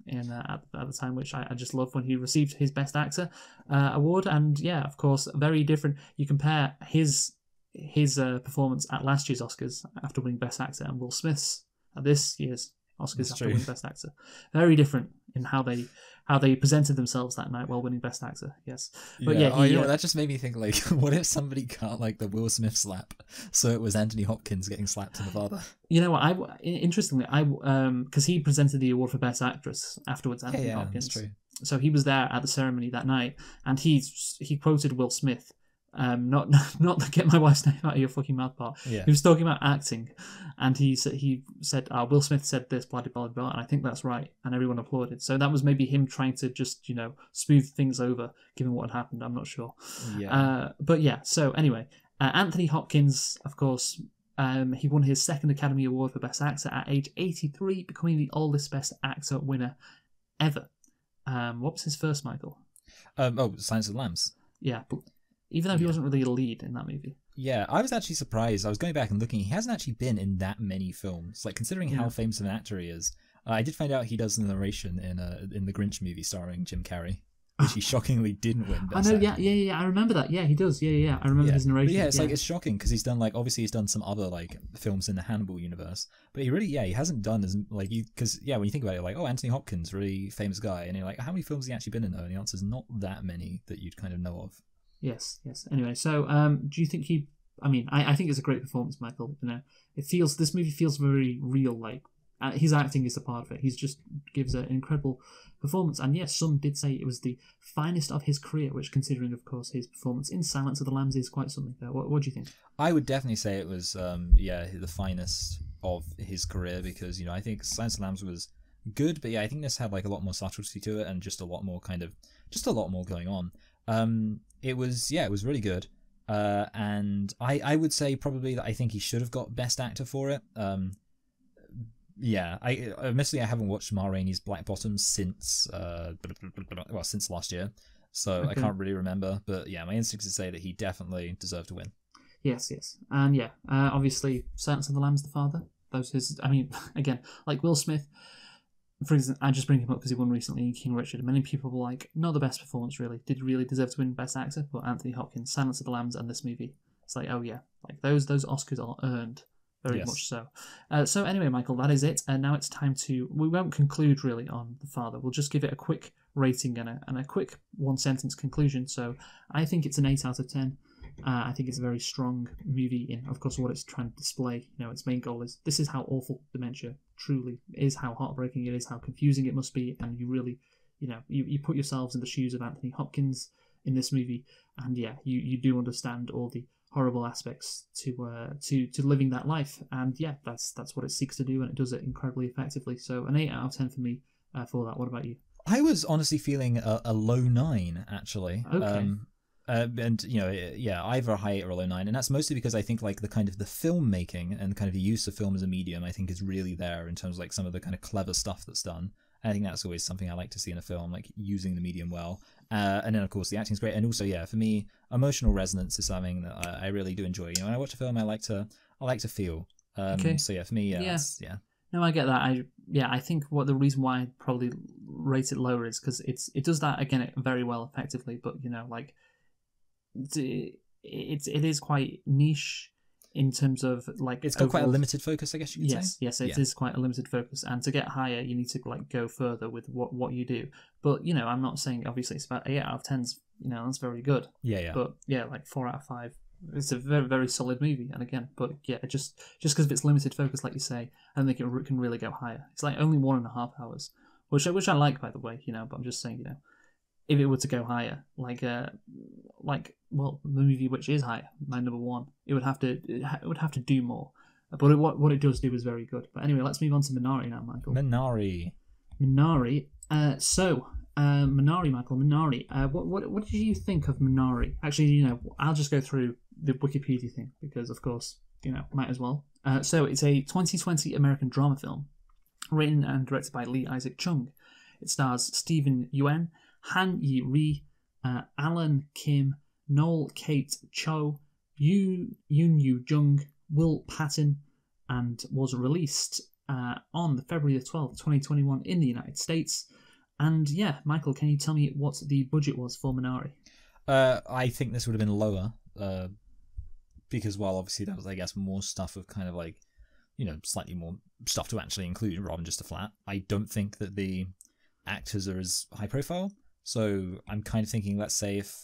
in uh, at, at the time, which I, I just love when he received his Best Actor uh, award. And yeah, of course, very different. You compare his his uh, performance at last year's Oscars after winning Best Actor and Will Smith's at this year's Oscars That's after true. winning Best Actor. Very different in how they how they presented themselves that night while winning Best Actor. Yes, But yeah, oh, he, you know, uh, that just made me think like, what if somebody got like the Will Smith slap, so it was Anthony Hopkins getting slapped in the father? you know what? I interestingly I um because he presented the award for Best Actress afterwards. Yeah, Anthony yeah, Hopkins. that's true. so he was there at the ceremony that night, and he he quoted Will Smith, um, not not the "get my wife's name out of your fucking mouth" part. Yeah, He was talking about acting, and he said he said uh, Will Smith said this, blah blah blah blah, and I think that's right, and everyone applauded. So that was maybe him trying to just you know smooth things over, given what had happened. I'm not sure. yeah. Uh, but yeah, so anyway, uh, Anthony Hopkins, of course, um, he won his second Academy Award for Best Actor at age 83, becoming the oldest Best Actor winner ever. Um, what was his first, Michael? um, oh, Silence of the Lambs. Yeah, but even though he Yeah. wasn't really a lead in that movie. Yeah, I was actually surprised. I was going back and looking. He hasn't actually been in that many films. Like considering Yeah. how famous of an actor he is, uh, I did find out he does the narration in uh, in the Grinch movie starring Jim Carrey, which he shockingly didn't win. I know, Actor. yeah, yeah, yeah. I remember that. Yeah, he does. Yeah, yeah. yeah. I remember Yeah. his But narration. yeah, it's like it's shocking because he's done like obviously he's done some other like films in the Hannibal universe, but he really yeah he hasn't done as like you because yeah when you think about it like oh Anthony Hopkins really famous guy and you're like how many films has he actually been in though and the answer is not that many that you'd kind of know of. Yes, yes. Anyway, so um, do you think he? I mean, I, I think it's a great performance, Michael. You know, it feels this movie feels very real. Like uh, his acting is a part of it. He's just gives an incredible performance. And yes, some did say it was the finest of his career, which, considering of course his performance in Silence of the Lambs, is quite something. There. What, what do you think? I would definitely say it was um yeah the finest of his career because you know I think Silence of the Lambs was good, but yeah I think this had like a lot more subtlety to it and just a lot more kind of just a lot more going on. Um, it was yeah it was really good. Uh, and I, I would say probably that I think he should have got Best Actor for it. Um, yeah, I admittedly I haven't watched Ma Rainey's Black Bottom since uh, well since last year, so I can't really remember. But yeah, my instincts to say that he definitely deserved to win. Yes, yes, and yeah, uh, obviously, Silence of the Lambs, the father. Those his. I mean, again, like Will Smith. For instance, I just bring him up because he won recently in King Richard. Many people were like, not the best performance, really. Did really deserve to win Best Actor, but Anthony Hopkins, Silence of the Lambs, and this movie. It's like, oh yeah, like those those Oscars are earned, very Yes. much so. Uh, so anyway, Michael, that is it. And now it's time to. We won't conclude really on the father. We'll just give it a quick rating and a and a quick one sentence conclusion. So I think it's an eight out of ten. Uh, I think it's a very strong movie in, of course, what it's trying to display. You know, its main goal is this is how awful dementia truly is, how heartbreaking it is, how confusing it must be, and you really, you know, you, you put yourselves in the shoes of Anthony Hopkins in this movie, and yeah, you, you do understand all the horrible aspects to uh, to to living that life, and yeah, that's that's what it seeks to do, and it does it incredibly effectively. So an eight out of ten for me uh, for that. What about you? I was honestly feeling a, a low nine, actually. Okay. Um, Uh, and you know, eh, yeah, either a high eight or a low nine, and that's mostly because I think like the kind of the filmmaking and kind of the use of film as a medium, I think is really there in terms of like some of the kind of clever stuff that's done. And I think that's always something I like to see in a film, like using the medium well. Uh, and then of course the acting's great, and also yeah, for me, emotional resonance is something that I, I really do enjoy. You know, when I watch a film, I like to I like to feel. Um, Okay. So yeah, for me, yeah, Yeah. yeah. No, I get that. I yeah, I think what the reason why I probably rate it lower is because it's it does that again very well effectively, but you know like it's it's quite niche in terms of like It's got quite a limited focus, I guess you could yes say. yes Yes, it is Yeah. quite a limited focus and to get higher you need to like go further with what what you do but you know i'm not saying obviously it's about eight out of tens you know that's very good Yeah, yeah. but yeah like four out of five it's a very very solid movie and again but yeah just just because of its limited focus like you say i don't think it can really go higher it's like only one and a half hours which I, which i like by the way you know but i'm just saying you know if it were to go higher like uh like well the movie which is higher my number one it would have to it ha- it would have to do more but it, what what it does do is very good but anyway let's move on to minari now michael Minari. minari uh so uh, Minari, Michael Minari. Uh, what what what did you think of Minari? Actually, you know, I'll just go through the Wikipedia thing because, of course, you know, might as well. Uh, so it's a 2020 American drama film, written and directed by Lee Isaac Chung. It stars Steven Yeun, Han Ye-ri, uh, Alan Kim, Noel Kate Cho, Yoon Yu Jung, Will Patton, and was released uh, on February the 12th, 2021, in the United States. And yeah, Michael, can you tell me what the budget was for Minari? Uh, I think this would have been lower, uh, because while obviously that was, I guess, more stuff of kind of like, you know, slightly more stuff to actually include rather than just a flat. I don't think that the actors are as high profile. So I'm kind of thinking, let's say if,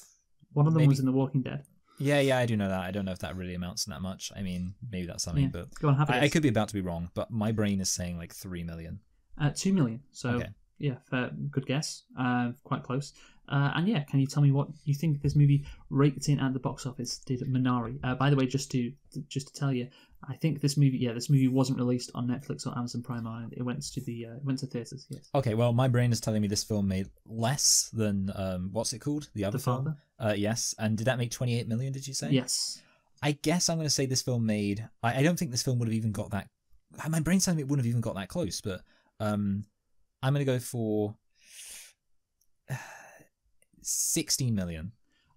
One of them Maybe- was in The Walking Dead. yeah, yeah, I do know that. I don't know if that really amounts to that much. I mean, maybe that's something, Yeah. but Go on, I, I could be about to be wrong. But my brain is saying like three million. Uh, two million. So Okay. yeah, fair, good guess. Uh, quite close. Uh, and yeah, can you tell me what you think this movie raked in at the box office? Did Minari? Uh, by the way, just to just to tell you, I think this movie, yeah, this movie wasn't released on Netflix or Amazon Prime. Island. It went to the uh, it went to theaters. Yes. Okay, well, my brain is telling me this film made less than um, what's it called? The other The film. Father. Uh, yes, and did that make twenty eight million? Did you say? Yes. I guess I'm going to say this film made. I, I don't think this film would have even got that. My brain's telling me it wouldn't have even got that close, but um, I'm going to go for sixteen million.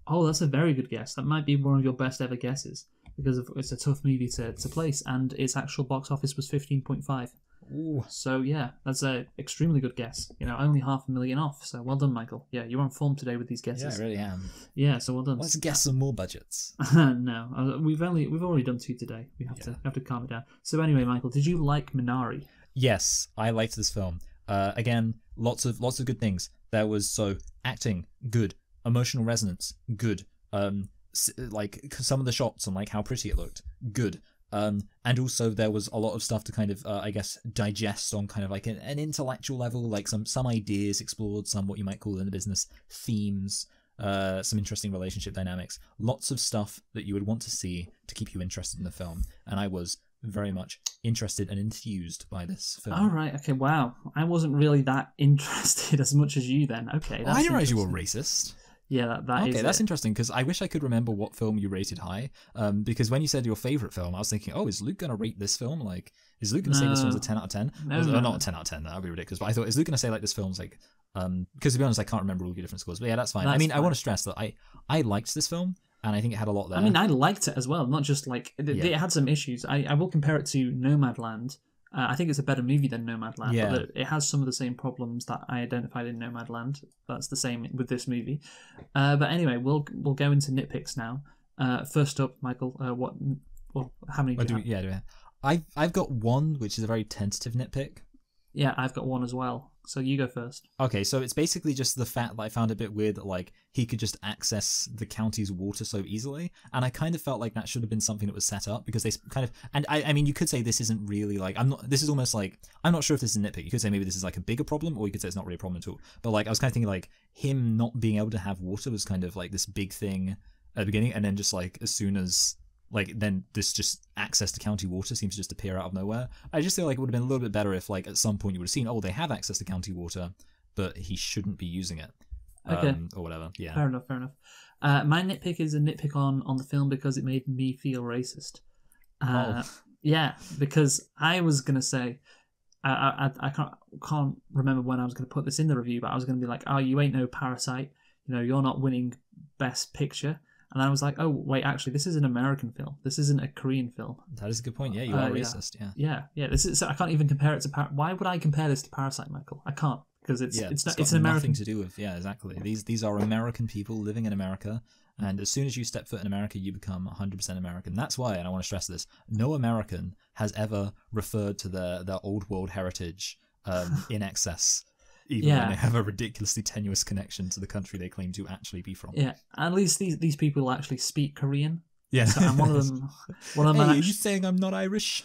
Oh, that's a very good guess. That might be one of your best ever guesses because it's a tough movie to, to place, and its actual box office was fifteen point five. Ooh. So yeah, that's a extremely good guess. You know, only half a million off. So well done, Michael. Yeah, you're on form today with these guesses. Yeah. I really am. Yeah, so well done. Let's guess some more budgets. no, uh, we've only we've already done two today. We have to Yeah. we have to calm it down. So anyway, Michael, did you like Minari? Yes, I liked this film. Uh, again, lots of lots of good things. There was so acting good, emotional resonance good. Um, like some of the shots and like how pretty it looked good. Um, and also there was a lot of stuff to kind of uh, I guess digest on kind of like an, an intellectual level, like some some ideas explored, some what you might call in the business themes. Uh, some interesting relationship dynamics, lots of stuff that you would want to see to keep you interested in the film, and I was very much interested and enthused by this film. All right. Okay. Wow. I wasn't really that interested as much as you. Then. Okay. That's I didn't realize you were racist. Yeah. That, that okay, that's it. interesting because I wish I could remember what film you rated high. Um, because when you said your favorite film, I was thinking, oh, is Luke gonna rate this film? Like, is Luke gonna say this one's a ten out of ten? No, no, not a ten out of ten. That would be ridiculous. But I thought, is Luke gonna say like this film's like, um, because to be honest, I can't remember all your different scores. But yeah, that's fine. I That's mean, I want to stress that I I liked this film and I think it had a lot there. I mean, I liked it as well. Not just like it, Yeah. it had some issues. I, I will compare it to Nomadland. Uh, I think it's a better movie than Nomadland. Yeah. But it, it has some of the same problems that I identified in Nomadland. That's the same with this movie. Uh, but anyway, we'll we'll go into nitpicks now. Uh, first up, Michael, uh, what? Well, how many? Do do you we- yeah, do we- I've I've got one which is a very tentative nitpick. Yeah, I've got one as well. So you go first. Okay, so it's basically just the fact that I found it a bit weird that like he could just access the county's water so easily, and I kind of felt like that should have been something that was set up because they kind of and I, I mean you could say this isn't really like I'm not this is almost like I'm not sure if this is a nitpick. You could say maybe this is like a bigger problem, or you could say it's not really a problem at all. But like I was kind of thinking like him not being able to have water was kind of like this big thing at the beginning, and then just like as soon as like then this just access to county water seems to just appear out of nowhere. I just feel like it would have been a little bit better if like at some point you would have seen oh they have access to county water, but he shouldn't be using it. Okay. um, or whatever. Yeah. Fair enough. Fair enough. Uh, my nitpick is a nitpick on on the film because it made me feel racist. Uh, Oh. Yeah, because I was gonna say, I I, I can't can't remember when I was gonna put this in the review, but I was gonna be like, oh, you ain't no parasite. You know, you're not winning best picture. And I was like, oh wait, actually, this is an American film. This isn't a Korean film. That is a good point. Yeah, you Uh, are yeah. racist. Yeah. Yeah, yeah. This is. I can't even compare it to. Par- Why would I compare this to Parasite, Michael? I can't because it's yeah, it's not, got it's an nothing American. to do with yeah, exactly. These these are American people living in America, and as soon as you step foot in America, you become 100% American. That's why, and I want to stress this: no American has ever referred to their their old world heritage um, in excess, even Yeah. when they have a ridiculously tenuous connection to the country they claim to actually be from. Yeah, at least these these people actually speak Korean. Yeah, So, and one of them, one of hey, them. are you saying I'm not Irish?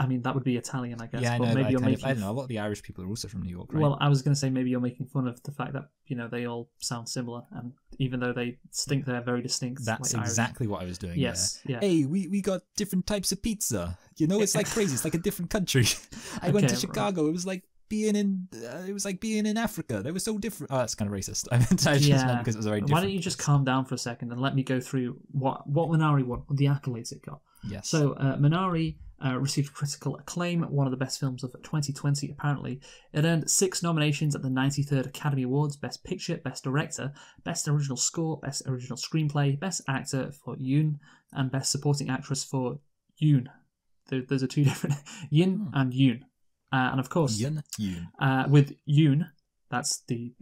I mean, that would be Italian, I guess. yeah, I know. maybe but I, you're kind of- I don't know. A lot of the Irish people are also from New York, right? Well, I was going to say maybe you're making fun of the fact that you know they all sound similar, and even though they think they're very distinct. That's like Irish. exactly what I was doing. there. Yes. Yeah. hey, we, we got different types of pizza. You know, it's like crazy. It's like a different country. I went Okay, to right. Chicago. It was like being in. Uh, it was like being in Africa. They were so different. Oh, that's kind of racist. I meant I just Yeah. meant because it was a very different. Why don't you just calm down for a second and let me go through what what Minari won, the accolades it got. Yes. So uh, Minari uh, received critical acclaim, one of the best films of 2020. Apparently, it earned six nominations at the 93rd Academy Awards: Best Picture, Best Director, Best Original Score, Best Original Screenplay, Best Actor for Yoon, and Best Supporting Actress for Yoon. There, those are two different Yin Hmm. and Yoon, uh, and of course, Yun Yoon. uh, with Yoon, that's the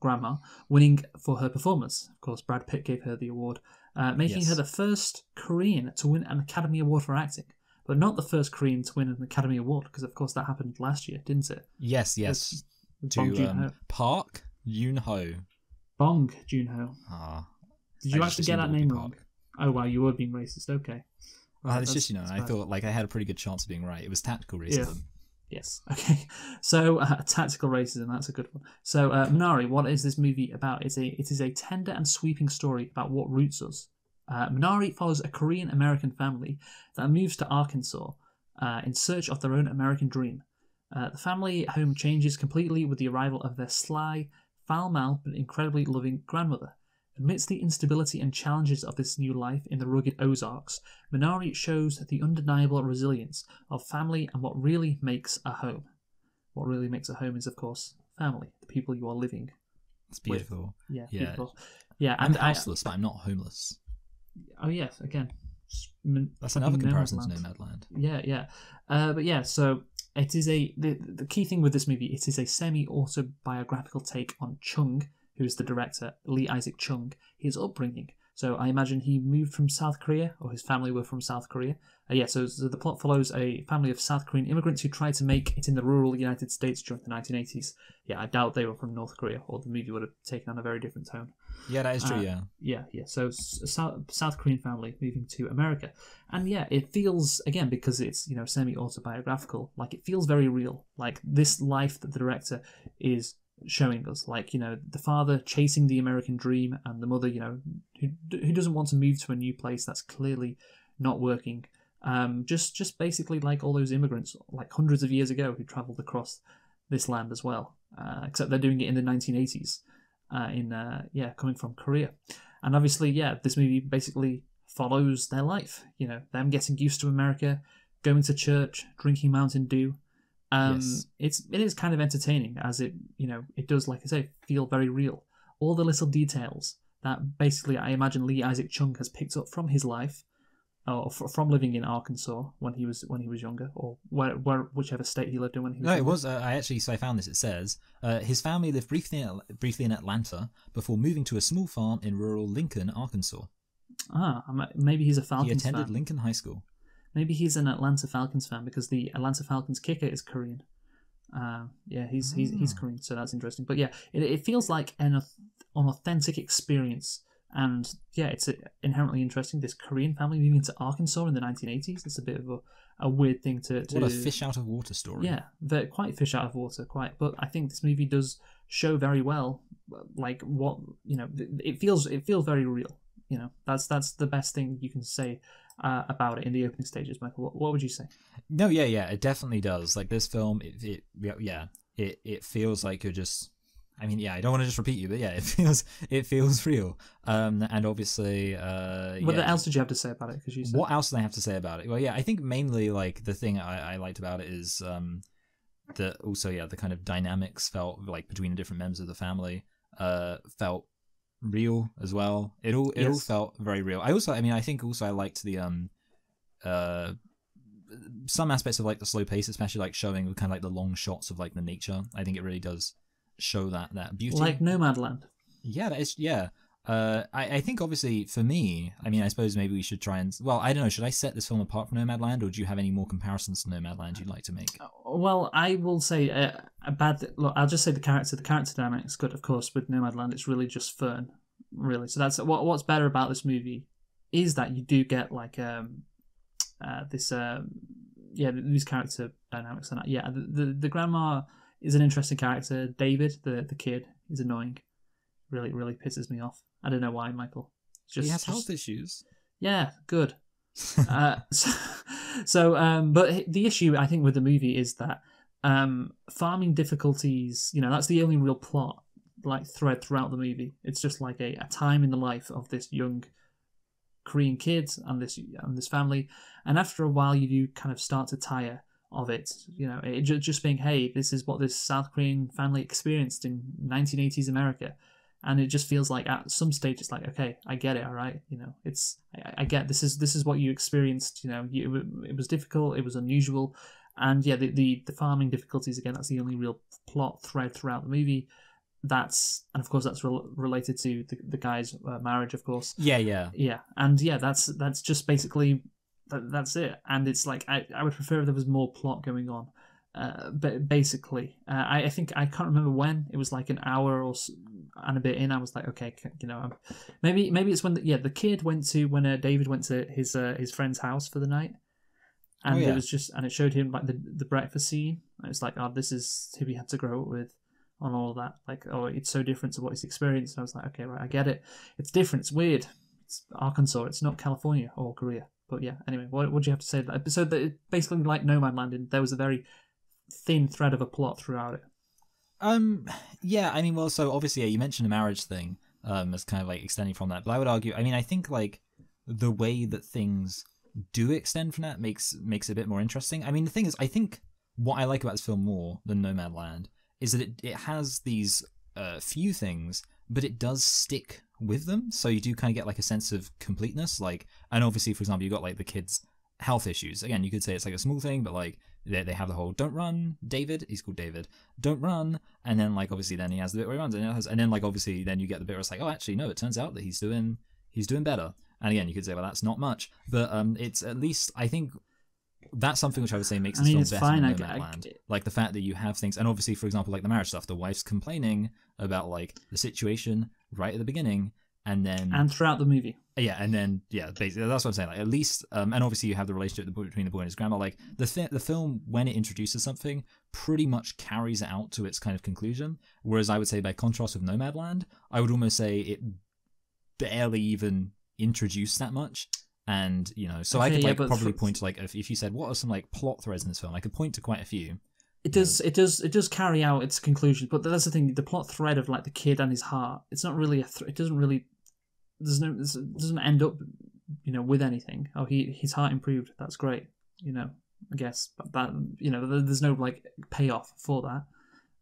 grandma, winning for her performance. Of course, Brad Pitt gave her the award, uh, making Yes. her the first Korean to win an Academy Award for acting. But not the first Korean to win an Academy Award, because of course that happened last year, didn't it? Yes, yes. With Bong To Joon-ho. um, Park Yoon Ho. Bong Joon-ho. Ah, Did you I actually get that it would be name wrong? Oh wow, you were being racist. Okay. Well, it's just you know, I bad. thought like I had a pretty good chance of being right. It was tactical Yeah. Yes. Okay. So uh, tactical racism. That's a good one. So uh, Minari, what is this movie about? It's a it is a tender and sweeping story about what roots us. Uh, Minari follows a Korean American family that moves to Arkansas uh, in search of their own American dream. Uh, the family home changes completely with the arrival of their sly, foul-mouthed but incredibly loving grandmother. Amidst the instability and challenges of this new life in the rugged Ozarks, Minari shows the undeniable resilience of family and what really makes a home. What really makes a home is, of course, family, the people you are living. It's beautiful. Yeah, Yeah. beautiful. Yeah, I'm and I- houseless, but I'm not homeless. oh yes, again, That's another comparison to. Nomadland. Yeah, yeah. Uh, but yeah, so it is a the, the key thing with this movie. It is a semi autobiographical take on Chung, who is the director, Lee Isaac Chung, his upbringing. So I imagine he moved from South Korea, or his family were from South Korea. Uh, yeah, so, so the plot follows a family of South Korean immigrants who tried to make it in the rural United States during the 1980s. Yeah, I doubt they were from North Korea, or the movie would have taken on a very different tone. Yeah, that is true. Uh, yeah. Yeah, yeah. So s- a South, South Korean family moving to America, and yeah, it feels again because it's you know semi autobiographical. Like it feels very real. Like this life that the director is showing us. Like you know the father chasing the American dream, and the mother you know who who doesn't want to move to a new place that's clearly not working. Um, just just basically like all those immigrants like hundreds of years ago who travelled across this land as well. Uh, except they're doing it in the 1980s uh, in uh, yeah coming from Korea, and obviously yeah this movie basically follows their life. You know them getting used to America, going to church, drinking Mountain Dew. Um, Yes. It's it is kind of entertaining as it you know it does like I say feel very real. All the little details that basically I imagine Lee Isaac Chung has picked up from his life. Or f- from living in Arkansas when he was when he was younger, or where, where whichever state he lived in when he was. No, it younger. was. Uh, I actually, so I found this. It says uh, his family lived briefly in, briefly in Atlanta before moving to a small farm in rural Lincoln, Arkansas. Ah, maybe he's a he attended fan. Lincoln High School. Maybe he's an Atlanta Falcons fan because the Atlanta Falcons kicker is Korean. Uh, yeah, he's he's he's Ah. Korean, so that's interesting. But yeah, it, it feels like an an authentic experience, and yeah, it's inherently interesting. This Korean family moving to Arkansas in the 1980s. It's a bit of a, a weird thing to, to What a fish out of water story. yeah, they're quite fish out of water, quite. But I think this movie does show very well, like what you know. It feels it feels very real. You know, that's that's the best thing you can say uh, about it in the opening stages. Michael, what, what would you say? No, yeah, yeah, it definitely does. Like this film, it, it yeah, it it feels like you're just I mean, yeah, I don't want to just repeat you, but yeah, it feels it feels real. Um, and obviously, uh, What yeah, else did you have to say about it? Because you said what else do I have to say about it? Well, yeah, I think mainly like the thing I, I liked about it is um, that also yeah the kind of dynamics felt like between the different members of the family uh felt real as well. It all it all felt very real. I also I mean I think also I liked the um uh some aspects of like the slow pace, especially like showing kind of like the long shots of like the nature. I think it really does show that that beauty. like Nomadland. Yeah, that is yeah. Uh, I, I think obviously for me, I mean, I suppose maybe we should try and well, I don't know. Should I set this film apart from Nomadland, or do you have any more comparisons to Nomadland you'd like to make? Well, I will say uh, a bad. Look, I'll just say the character. The character dynamic's good, of course. With Nomadland, it's really just fun, really. So that's what. What's better about this movie is that you do get like um, uh, this um, yeah, these character dynamics and that. Yeah, the, the the grandma is an interesting character. David, the the kid, is annoying. Really, really pisses me off. I don't know why, Michael. It's Just, he has just- health issues. yeah, good. uh, so, so um, but the issue I think with the movie is that um, farming difficulties. You know, that's the only real plot like thread throughout the movie. It's just like a, a time in the life of this young Korean kid and this and this family, and after a while, you do kind of start to tire of it. You know, it ju- just being, hey, this is what this South Korean family experienced in 1980s America and it just feels like at some stage it's like okay i get it all right you know it's i, I get this is this is what you experienced you know you, it was difficult it was unusual and yeah the, the the farming difficulties again that's the only real plot thread throughout the movie. That's and of course that's rel- related to the, the guy's uh, marriage of course. Yeah, yeah. yeah and yeah that's that's just basically that, that's it and it's like I, I would prefer if there was more plot going on uh, but basically. Uh, I, I think i can't remember when. It was like an hour or s- and a bit in. I was like okay you know um, maybe maybe it's when the, yeah the kid went to when uh, david went to his uh, his friend's house for the night. And Oh, yeah. it was just and it showed him like the, the breakfast scene. And it's like oh this is who he had to grow up with on all that. Like oh it's so different to what he's experienced. And i was like okay right i get it. It's different. It's weird. It's arkansas. It's not california or korea. But yeah anyway what, what do you have to say? That so that basically like nomadland Land, there was a very thin thread of a plot throughout it Um, yeah, I mean, well, so obviously, yeah, you mentioned a marriage thing, um, as kind of like extending from that, but I would argue, I mean, I think like the way that things do extend from that makes makes it a bit more interesting. I mean, the thing is, I think what I like about this film more than Nomadland is that it it has these uh, few things, but it does stick with them. So you do kind of get like a sense of completeness, like, and obviously, for example, you got like the kids' health issues. Again, you could say it's like a small thing, but like they, they have the whole "don't run," David. He's called David. Don't run, and then like obviously then he has the bit where he runs, and, it has, and then like obviously then you get the bit where it's like, oh, actually no, it turns out that he's doing he's doing better. And again, you could say, well, that's not much, but um, it's at least I think that's something which I would say makes I mean, it's better fine, than I- I- Nomadland. like the fact that you have things, and obviously, for example, like the marriage stuff, the wife's complaining about like the situation right at the beginning, and then and throughout the movie yeah, and then yeah, basically that's what I'm saying. Like at least, um, and obviously you have the relationship between the boy and his grandma. Like the th- the film when it introduces something, pretty much carries it out to its kind of conclusion. Whereas I would say by contrast with Nomadland, I would almost say it barely even introduced that much. And you know, so I could like but probably for- point to like if, if you said what are some like plot threads in this film, I could point to quite a few. it does it does it does carry out its conclusion but that's the thing the plot thread of like the kid and his heart it's not really a th- it doesn't really there's no it doesn't end up you know with anything. Oh he his heart improved. That's great. You know i guess but that you know there's no like payoff for that.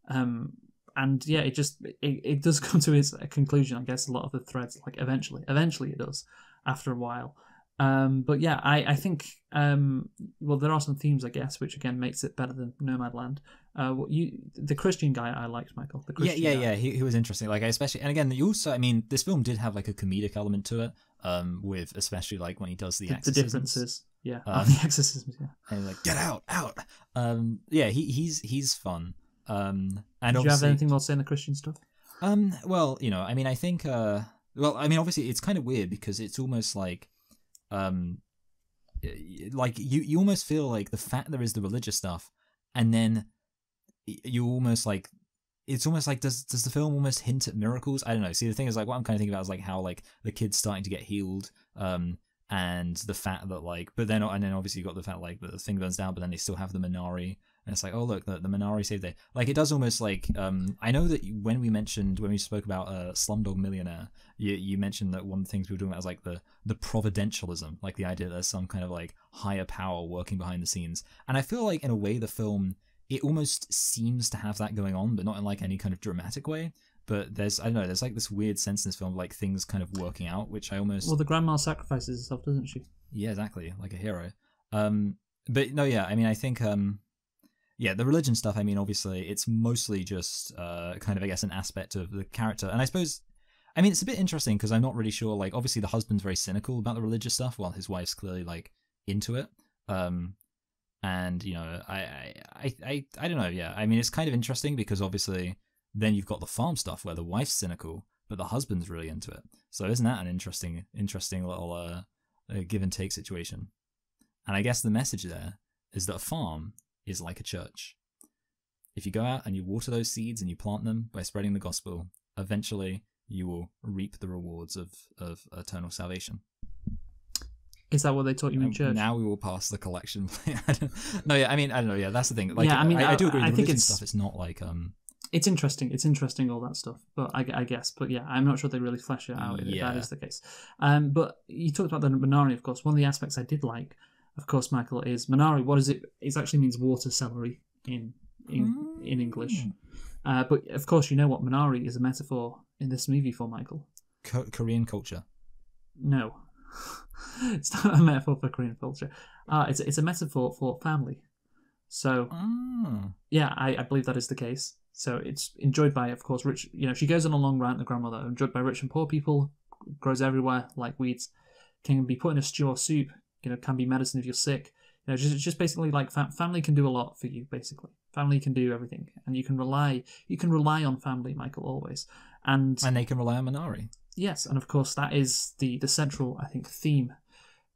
Um and yeah it just it, it does come to its conclusion i guess a lot of the threads like eventually eventually it does after a while um but yeah i i think um well there are some themes i guess which again makes it better than nomadland uh what you the christian guy i liked michael the Yeah, christian yeah, guy. yeah. He, he was interesting. Like, I especially, and again, you also, I mean, this film did have like a comedic element to it. Um, with especially like when he does the the, the exorcisms. differences yeah oh, the exorcisms yeah and like get out out um yeah he he's he's fun um and do you have anything more to say on the christian stuff um well you know i mean i think uh well i mean obviously it's kind of weird because it's almost like um like you you almost feel like the fact there is the religious stuff and then you almost like it's almost like does does the film almost hint at miracles? I don't know. See, the thing is like what I'm kind of thinking about is like how like the kid's starting to get healed, um, and the fact that like, but then and then obviously you got the fact like that the thing burns down, but then they still have the Minari and it's like, oh look, the, the Minari saved day. Like it does almost like um, I know that when we mentioned when we spoke about uh, Slumdog Millionaire, you you mentioned that one of the things we were doing about was like the the providentialism, like the idea that there's some kind of like higher power working behind the scenes, and I feel like in a way the film it almost seems to have that going on, but not in like any kind of dramatic way. But there's I don't know, there's like this weird sense in this film of like things kind of working out, which I almost Well, the grandma sacrifices herself, doesn't she? yeah, exactly, like a hero. Um, but no, yeah, I mean, I think, um, yeah, the religion stuff. I mean, obviously, it's mostly just uh, kind of, I guess, an aspect of the character, and I suppose, I mean, it's a bit interesting because I'm not really sure. Like, obviously, the husband's very cynical about the religious stuff, while his wife's clearly like into it. Um, and you know, I, I, I, I, I don't know. Yeah, I mean, it's kind of interesting because obviously, then you've got the farm stuff where the wife's cynical, but the husband's really into it. So isn't that an interesting, interesting little uh, uh, give and take situation? And I guess the message there is that a farm is like a church. If you go out and you water those seeds and you plant them by spreading the gospel, eventually you will reap the rewards of, of eternal salvation. Is that what they taught you in church? Now we will pass the collection. No, yeah, I mean, I don't know. Yeah, that's the thing. Like, Yeah, I mean, I, I- do agree. I the think it's- stuff. It's not like um. it's interesting. It's interesting all that stuff, but I, I guess, but yeah, I'm not sure they really flesh it out if that is the case. Um, but you talked about the Minari, of course. One of the aspects I did like, of course, Michael, is Minari. What is it? It actually means water celery in in in English. Uh, but of course, you know what Minari is a metaphor in this movie for Michael. Co- Korean culture. No, it's not a metaphor for Korean culture. Uh, it's it's a metaphor for family. So Ah. yeah, I, I believe that is the case. So it's enjoyed by, of course, rich. You know, she goes on a long rant. The grandmother enjoyed by rich and poor people, grows everywhere like weeds, can be put in a stew or soup. You know, can be medicine if you're sick. You know, just just basically like fa- family can do a lot for you. Basically, family can do everything, and you can rely you can rely on family, Michael, always. And And they can rely on Minari. yes, and of course that is the the central I think theme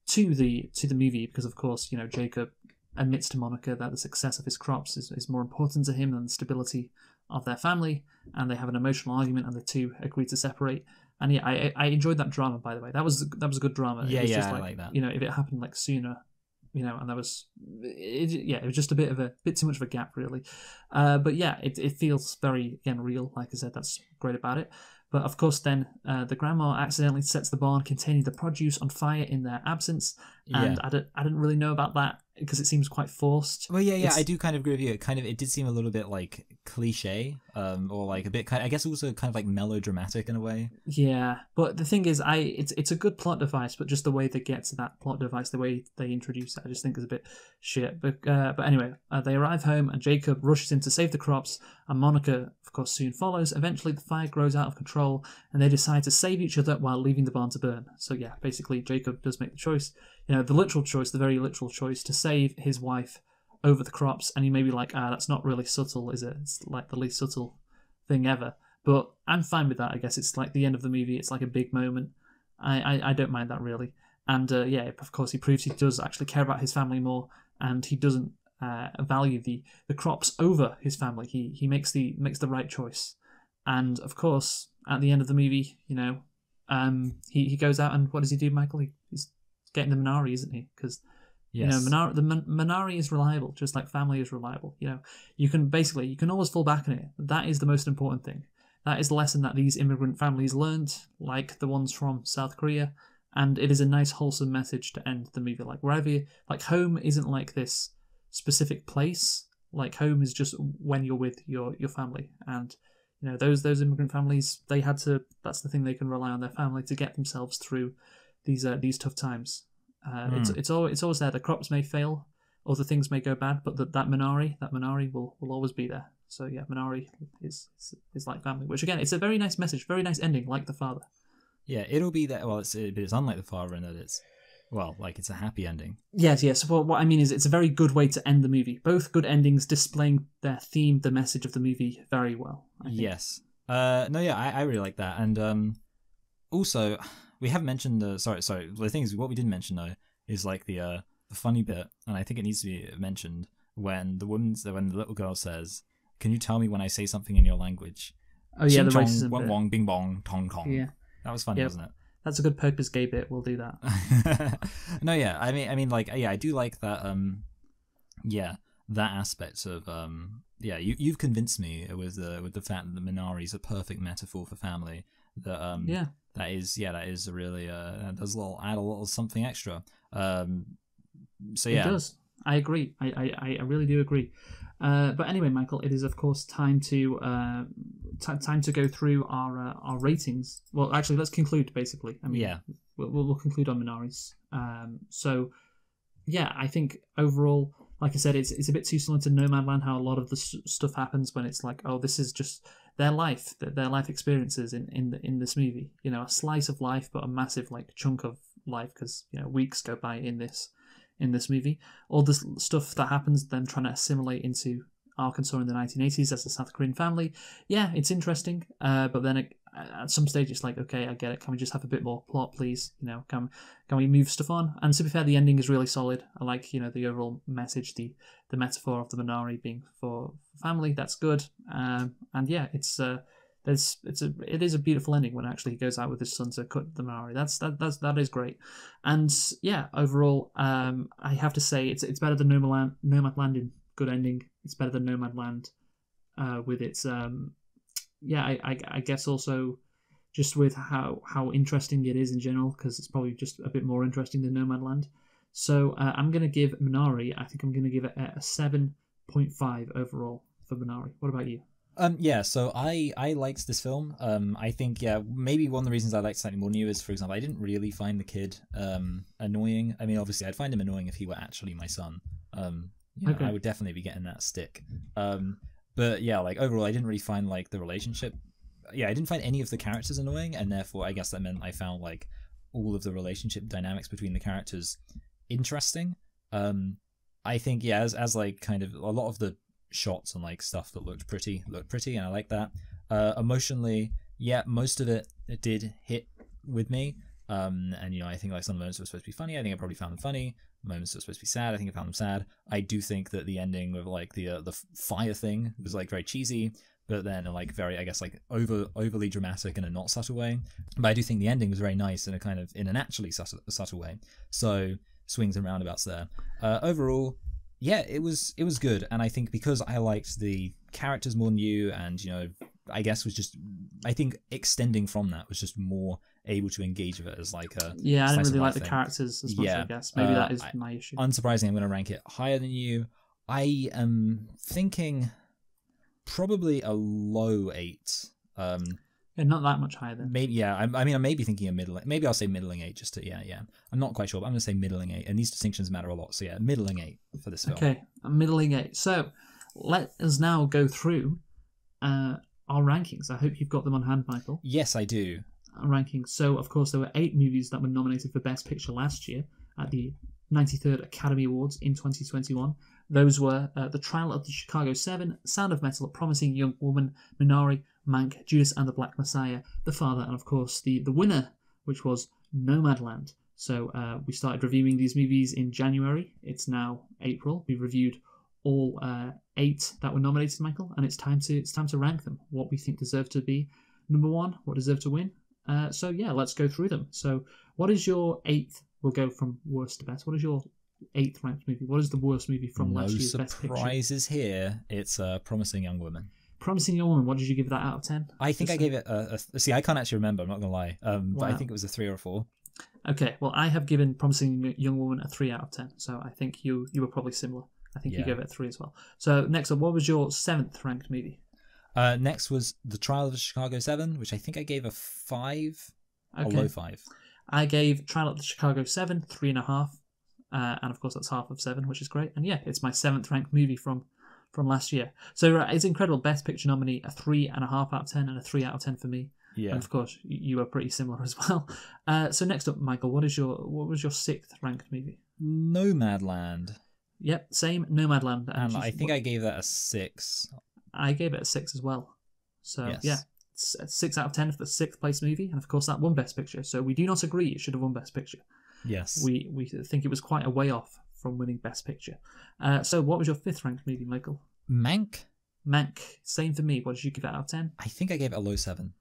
to the to the movie because of course you know Jacob admits to Monica that the success of his crops is, is more important to him than the stability of their family, and they have an emotional argument, and the two agree to separate. And yeah, I I enjoyed that drama by the way. That was that was a good drama. Yeah, it was yeah, just I like, like that. You know, if it happened like sooner, you know, and that was, it, yeah, it was just a bit of a bit too much of a gap really. Uh, but yeah, it it feels very again real. Like I said, that's great about it. But of course, then uh, the grandma accidentally sets the barn containing the produce on fire in their absence, and Yeah. I, don't, I didn't really know about that because it seems quite forced. Well, yeah, yeah, It's- I do kind of agree with you. It kind of, it did seem a little bit like cliche, um, or like a bit kind. I guess also kind of like melodramatic in a way. Yeah, but the thing is, I it's it's a good plot device, but just the way they get to that plot device, the way they introduce it, I just think is a bit shit. But uh, but anyway, uh, they arrive home and Jacob rushes in to save the crops, and Monica, of course, soon follows. Eventually, the fire grows out of control, and they decide to save each other while leaving the barn to burn. So yeah, basically, Jacob does make the choice, you know, the literal choice, the very literal choice to save his wife over the crops, and you may be like, ah, that's not really subtle, is it? It's like the least subtle thing ever. But I'm fine with that. I guess it's like the end of the movie. It's like a big moment. I I, I don't mind that really. And uh, yeah, of course, he proves he does actually care about his family more, and he doesn't uh, value the the crops over his family. He he makes the makes the right choice. And of course, at the end of the movie, you know, um, he he goes out and what does he do, Michael? He, he's getting the Minari, isn't he? Because Yes. you know, Minari, the Min- Minari is reliable, just like family is reliable. You know, you can basically you can always fall back on it. That is the most important thing. That is the lesson that these immigrant families learned, like the ones from South Korea, and it is a nice wholesome message to end the movie. Like wherever, you, like home isn't like this specific place. Like home is just when you're with your your family, and you know those those immigrant families they had to. That's the thing they can rely on their family to get themselves through these uh, these tough times. Uh, It's it's always it's always there. The crops may fail, other things may go bad, but that that Minari that Minari will will always be there. So yeah, Minari is, is is like family. Which again, it's a very nice message, very nice ending, like the father. Yeah, it'll be that. Well, it's it, it's unlike the father in that it's well, like it's a happy ending. Yes, yes. Well, what I mean is, it's a very good way to end the movie. Both good endings displaying their theme, the message of the movie, very well. I think. Yes. Uh, no, yeah, I, I really like that, and um, also we haven't mentioned the sorry, sorry. The thing is, what we didn't mention though is like the uh the funny bit, and I think it needs to be mentioned when the woman's when the little girl says, "Can you tell me when I say something in your language?" Oh yeah, the chong, racism. wong bit. wong, bing bong, tong kong. Yeah, that was funny, Yep. wasn't it? that's a good purpose gay bit. We'll do that. no, yeah. I mean, I mean, like, yeah, I do like that. Um, yeah, that aspect of um yeah you you've convinced me with the with the fact that the Minari is a perfect metaphor for family that um Yeah, that is yeah that is a really uh that does a little add a little something extra um so yeah it does. I agree. I, I, I really do agree. Uh, but anyway, Michael, it is of course time to uh, t- time to go through our uh, our ratings. Well, actually, let's conclude. Basically, I mean, yeah we'll, we'll conclude on Minaris. Um, so, yeah, I think overall, like I said, it's it's a bit too similar to Nomadland. How a lot of the s- stuff happens when it's like, oh, this is just their life, their, their life experiences in in the, in this movie. You know, a slice of life, but a massive like chunk of life because you know weeks go by in this in this movie. All this stuff that happens, them trying to assimilate into Arkansas in the 1980s as a South Korean family. Yeah, it's interesting, uh, but then it, at some stage it's like, okay, I get it. Can we just have a bit more plot, please? You know, can can we move stuff on? And to be fair, the ending is really solid. I like you know the overall message, the the metaphor of the Minari being for family. That's good. Um, and yeah, it's uh, there's it's a it is a beautiful ending when actually he goes out with his son to cut the Minari. That's that that's that is great. And yeah, overall, um, I have to say it's it's better than Nomadland. Nomadland in good ending. It's better than Nomadland, uh, with its um, yeah. I, I I guess also just with how how interesting it is in general because it's probably just a bit more interesting than Nomadland. So uh, I'm gonna give Minari. I think I'm gonna give it a seven point five overall for Minari. What about you? Um, yeah, so I I liked this film. Um, I think yeah, maybe one of the reasons I liked slightly more new is, for example, I didn't really find the kid um annoying. I mean, obviously, I'd find him annoying if he were actually my son. Um, you know, Okay. I would definitely be getting that stick. Um, but yeah, like overall, I didn't really find like the relationship. Yeah, I didn't find any of the characters annoying, and therefore, I guess that meant I found like all of the relationship dynamics between the characters interesting. Um, I think yeah, as as like kind of a lot of the shots and like stuff that looked pretty looked pretty, and I like that. Uh, emotionally, yeah, most of it, it did hit with me. Um, and you know, I think like some of the moments were supposed to be funny. I think I probably found them funny. Moments were supposed to be sad. I think I found them sad. I do think that the ending of like the uh, the fire thing was like very cheesy, but then like very I guess like over overly dramatic in a not subtle way. But I do think the ending was very nice in a kind of in a naturally subtle, subtle way. So swings and roundabouts there. Uh, overall, yeah, it was it was good, and I think because I liked the characters more than you, and you know, I guess was just I think extending from that was just more able to engage with it as like a Yeah, I didn't really like life the characters as much. I guess maybe uh, that is I- my issue. Unsurprisingly, I'm going to rank it higher than you. I am thinking probably a low eight. Um, yeah, not that much higher then. maybe yeah. I, I mean, I may be thinking a middling. Maybe I'll say middling eight just to yeah, yeah. I'm not quite sure, but I'm going to say middling eight, and these distinctions matter a lot. So yeah, middling eight for this film. Okay, a middling eight. So let us now go through uh, our rankings. I hope you've got them on hand, Michael. Yes, I do. Our rankings. So, of course, there were eight movies that were nominated for Best Picture last year at the 93rd Academy Awards in 2021. Those were uh, The Trial of the Chicago Seven, Sound of Metal, Promising Young Woman, Minari, Mank, Judas and the Black Messiah, The Father, and of course the the winner, which was Nomadland. So uh, we started reviewing these movies in January. It's now April. We've reviewed all uh, eight that were nominated, Michael, and it's time to it's time to rank them. What we think deserve to be number one, what deserve to win. Uh, so yeah, let's go through them. So what is your eighth? We'll go from worst to best. What is your eighth ranked movie? What is the worst movie from no last year's best picture? surprises here. It's a promising young woman. Promising Young Woman. What did you give that out of ten? I think I gave it a, a. See, I can't actually remember. I'm not gonna lie. Um, but I think it was a three or a four. Okay, well, I have given Promising Young Woman a three out of ten, so I think you you were probably similar. I think you gave it a three as well. So next up, what was your seventh ranked movie? Uh, next was the Trial of the Chicago Seven, which I think I gave a five, a low five. I gave Trial of the Chicago Seven three and a half, uh, and of course that's half of seven, which is great. And yeah, it's my seventh ranked movie from from last year. So uh, it's incredible. Best Picture nominee, a three and a half out of ten, and a three out of ten for me. Yeah. And of course, you were pretty similar as well. Uh, so next up, Michael, what is your what was your sixth ranked movie? Nomadland, Yep, same Nomadland. and you- I think I gave that a six. I gave it a six as well. So Yes. yeah, six out of ten for the sixth place movie, and of course that won Best Picture. So we do not agree it should have won Best Picture. Yes. We we think it was quite a way off from winning Best Picture. Uh, so what was your fifth ranked movie, Michael? Mank. Mank. Same for me. What did you give it out of ten? I think I gave it a low seven.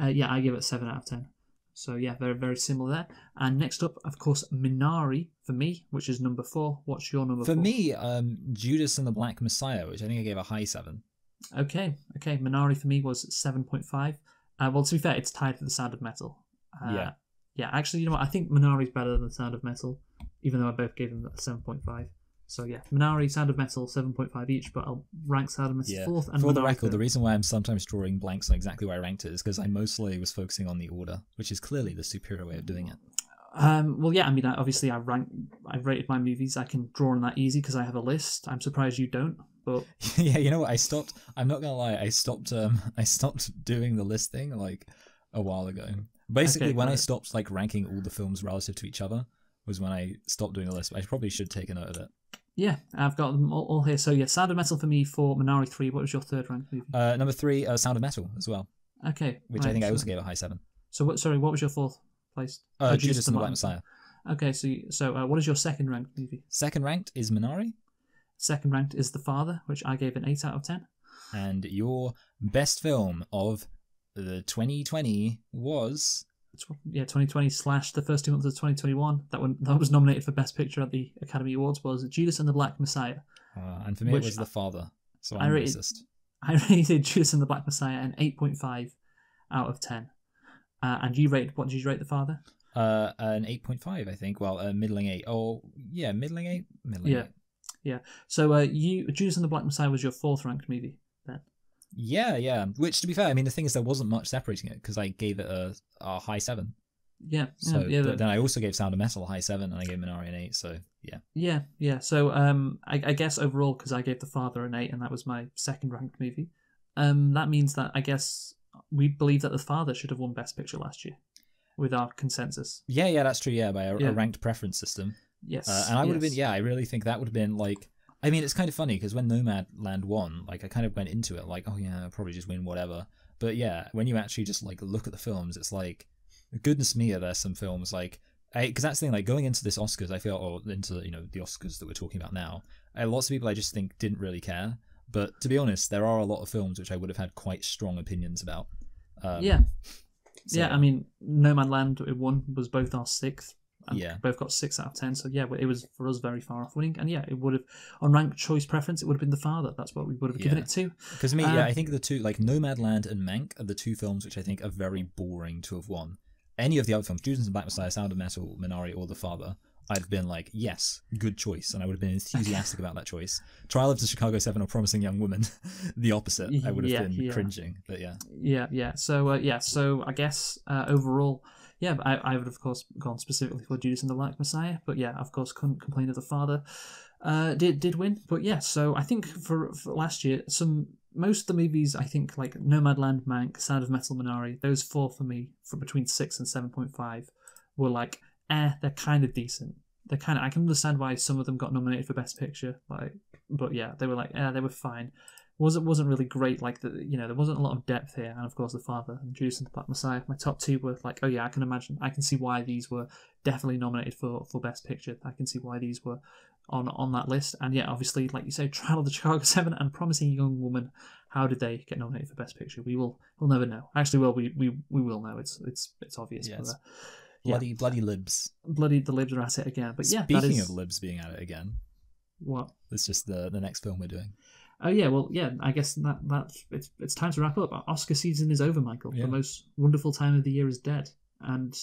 Uh, yeah, I give it seven out of ten. So yeah, very very similar there. And next up, of course, Minari for me, which is number four. What's your number For four? me, um, Judas and the Black Messiah, which I think I gave a high seven. Okay, okay. Minari for me was seven point five. Uh, well, to be fair, it's tied for the Sound of Metal. Uh, Yeah. Yeah, actually, you know what? I think Minari's better than the Sound of Metal, even though I both gave them a seven point five. So yeah, Minari, Sound of Metal, seven point five each. But I'll rank Sound of Metal Yeah. fourth. And For the record, third. the reason why I'm sometimes drawing blanks on exactly where I ranked it is because I mostly was focusing on the order, which is clearly the superior way of doing it. Um, well, yeah, I mean, I, obviously, I rank, I rated my movies. I can draw on that easy because I have a list. I'm surprised you don't, but yeah, you know what? I stopped. I'm not gonna lie. I stopped. Um, I stopped doing the list thing like a while ago. Basically, Okay, when I stopped like ranking all the films relative to each other was when I stopped doing the list. I probably should take a note of it. yeah, I've got them all, all here. So yeah, Sound of Metal for me for Minari three. What was your third ranked movie? Uh, number three, uh, Sound of Metal as well, Okay, which I right, think I also gave a high seven. So what? Sorry, what was your fourth place? Uh, Oh, Judas and the Black Messiah. Okay, so so uh, what is your second ranked movie? Second ranked is Minari, Second ranked is The Father, which I gave an eight out of ten. and your best film of the 2020 was Yeah, 2020 slash the first two months of 2021. That one that was nominated for Best Picture at the Academy Awards was Judas and the Black Messiah. uh, and for me it was The Father. So I I'm rated- racist. I rated Judas and the Black Messiah an 8.5 out of 10. Uh, and you rated what did you rate The Father? Uh, an 8.5, I think. Well, a middling 8. Oh, yeah, middling 8? Middling Yeah. 8. So uh, you Judas and the Black Messiah was your fourth ranked movie. Then Yeah, yeah. Which, to be fair, I mean, the thing is, there wasn't much separating it because I gave it a, a high 7. yeah, So yeah, yeah, but then I also gave Sound of Metal a high 7 and I gave Minari an 8. So, yeah. yeah, yeah. So um, I, I guess overall because I gave The Father an eight and that was my second ranked movie. Um, that means that I guess we believe that The Father should have won Best Picture last year, with our consensus. Yeah, yeah, that's true. Yeah, by a, Yeah. a ranked preference system. Yes, Uh, and I would have yes. been, yeah, I really think that would have been like, I mean, it's kind of funny because when Nomad Land won, like, I kind of went into it like, oh, yeah, I'll probably just win whatever. But yeah, when you actually just like look at the films, it's like, goodness me, are there some films like, because that's the thing, like going into this Oscars, I feel, or into, you know, the Oscars that we're talking about now, uh, lots of people I just think didn't really care. But to be honest, there are a lot of films which I would have had quite strong opinions about. Um, yeah, so- yeah. I mean, Nomadland it won was both our sixth. And Yeah. both got six out of ten. So yeah, it was for us very far off winning. And yeah, it would have on ranked choice preference, it would have been the father. That's what we would have given it to. Because me, Uh, yeah, I think the two, like Nomadland and Mank, are the two films which I think are very boring to have won. Any of the other films, Judas and Black Messiah, Sound of Metal, Minari, or The Father, I'd have been like, yes, good choice, and I would have been enthusiastic about that choice. Trial of the Chicago Seven or Promising Young Woman, the opposite. I would have Yeah, been yeah. cringing, but yeah, Yeah, yeah. So uh, yeah, so I guess uh, overall, yeah, I, I would of course gone specifically for Judas and the Black Messiah, but yeah, of course couldn't complain of the father. Uh, did did win, but yeah. So I think for, for last year, some most of the movies I think like Nomadland, Mank, Sound of Metal, Minari, those four for me for between six and seven point five were like, eh, they're kind of decent. They're kind of I can understand why some of them got nominated for Best Picture, like, but yeah, they were like, eh, they were fine wasn't wasn't really great. Like the you know there wasn't a lot of depth here, and of course the father and Judas and the Black Messiah. My top two were like, oh yeah, I can imagine, I can see why these were definitely nominated for for best picture. I can see why these were on on that list. And yeah, obviously, like you say, Trial of the Chicago Seven and Promising Young Woman. How did they get nominated for best picture? We will we'll never know. Actually, well, we we, we will know. It's it's it's obvious. Yeah, but, uh, yeah. bloody bloody libs. bloody the libs are at it again. But yeah, Speaking is of libs being at it again, what it's just the the next film we're doing. Oh yeah, well yeah, I guess that that it's it's time to wrap up. Oscar season is over, Michael. Yeah. The most wonderful time of the year is dead, and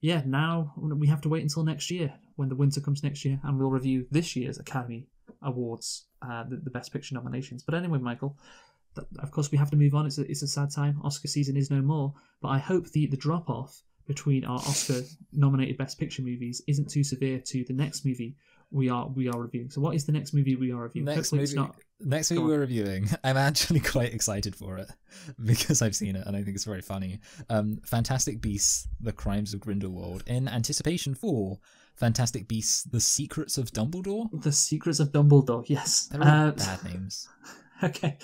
yeah, now we have to wait until next year when the winter comes next year, and we'll review this year's Academy Awards, uh, the, the Best Picture nominations. But anyway, Michael, th- of course we have to move on. It's a, it's a sad time. Oscar season is no more. But I hope the the drop off between our Oscar nominated Best Picture movies isn't too severe to the next movie we are we are reviewing. So what is the next movie we are reviewing? Next Hopefully movie, it's not next movie we're reviewing. I'm actually quite excited for it because I've seen it and I think it's very funny. Um, Fantastic Beasts: The Crimes of Grindelwald in anticipation for Fantastic Beasts: The Secrets of Dumbledore. The Secrets of Dumbledore, yes. They're all Uh, bad names. Okay.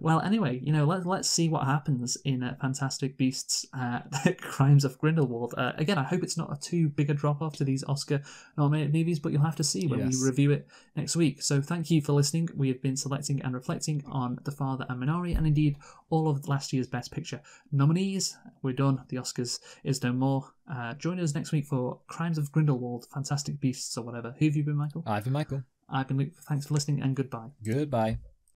Well, anyway, you know, let, let's see what happens in uh, Fantastic Beasts uh, Crimes of Grindelwald. Uh, again, I hope it's not a too big a drop off to these Oscar nominated movies, but you'll have to see when Yes. we review it next week. So thank you for listening. We have been selecting and reflecting on The Father and Minari, and indeed all of last year's Best Picture nominees. We're done. The Oscars is no more. Uh, join us next week for Crimes of Grindelwald, Fantastic Beasts, or whatever. Who have you been, Michael? I've been Michael. I've been Luke. Thanks for listening, and goodbye. Goodbye.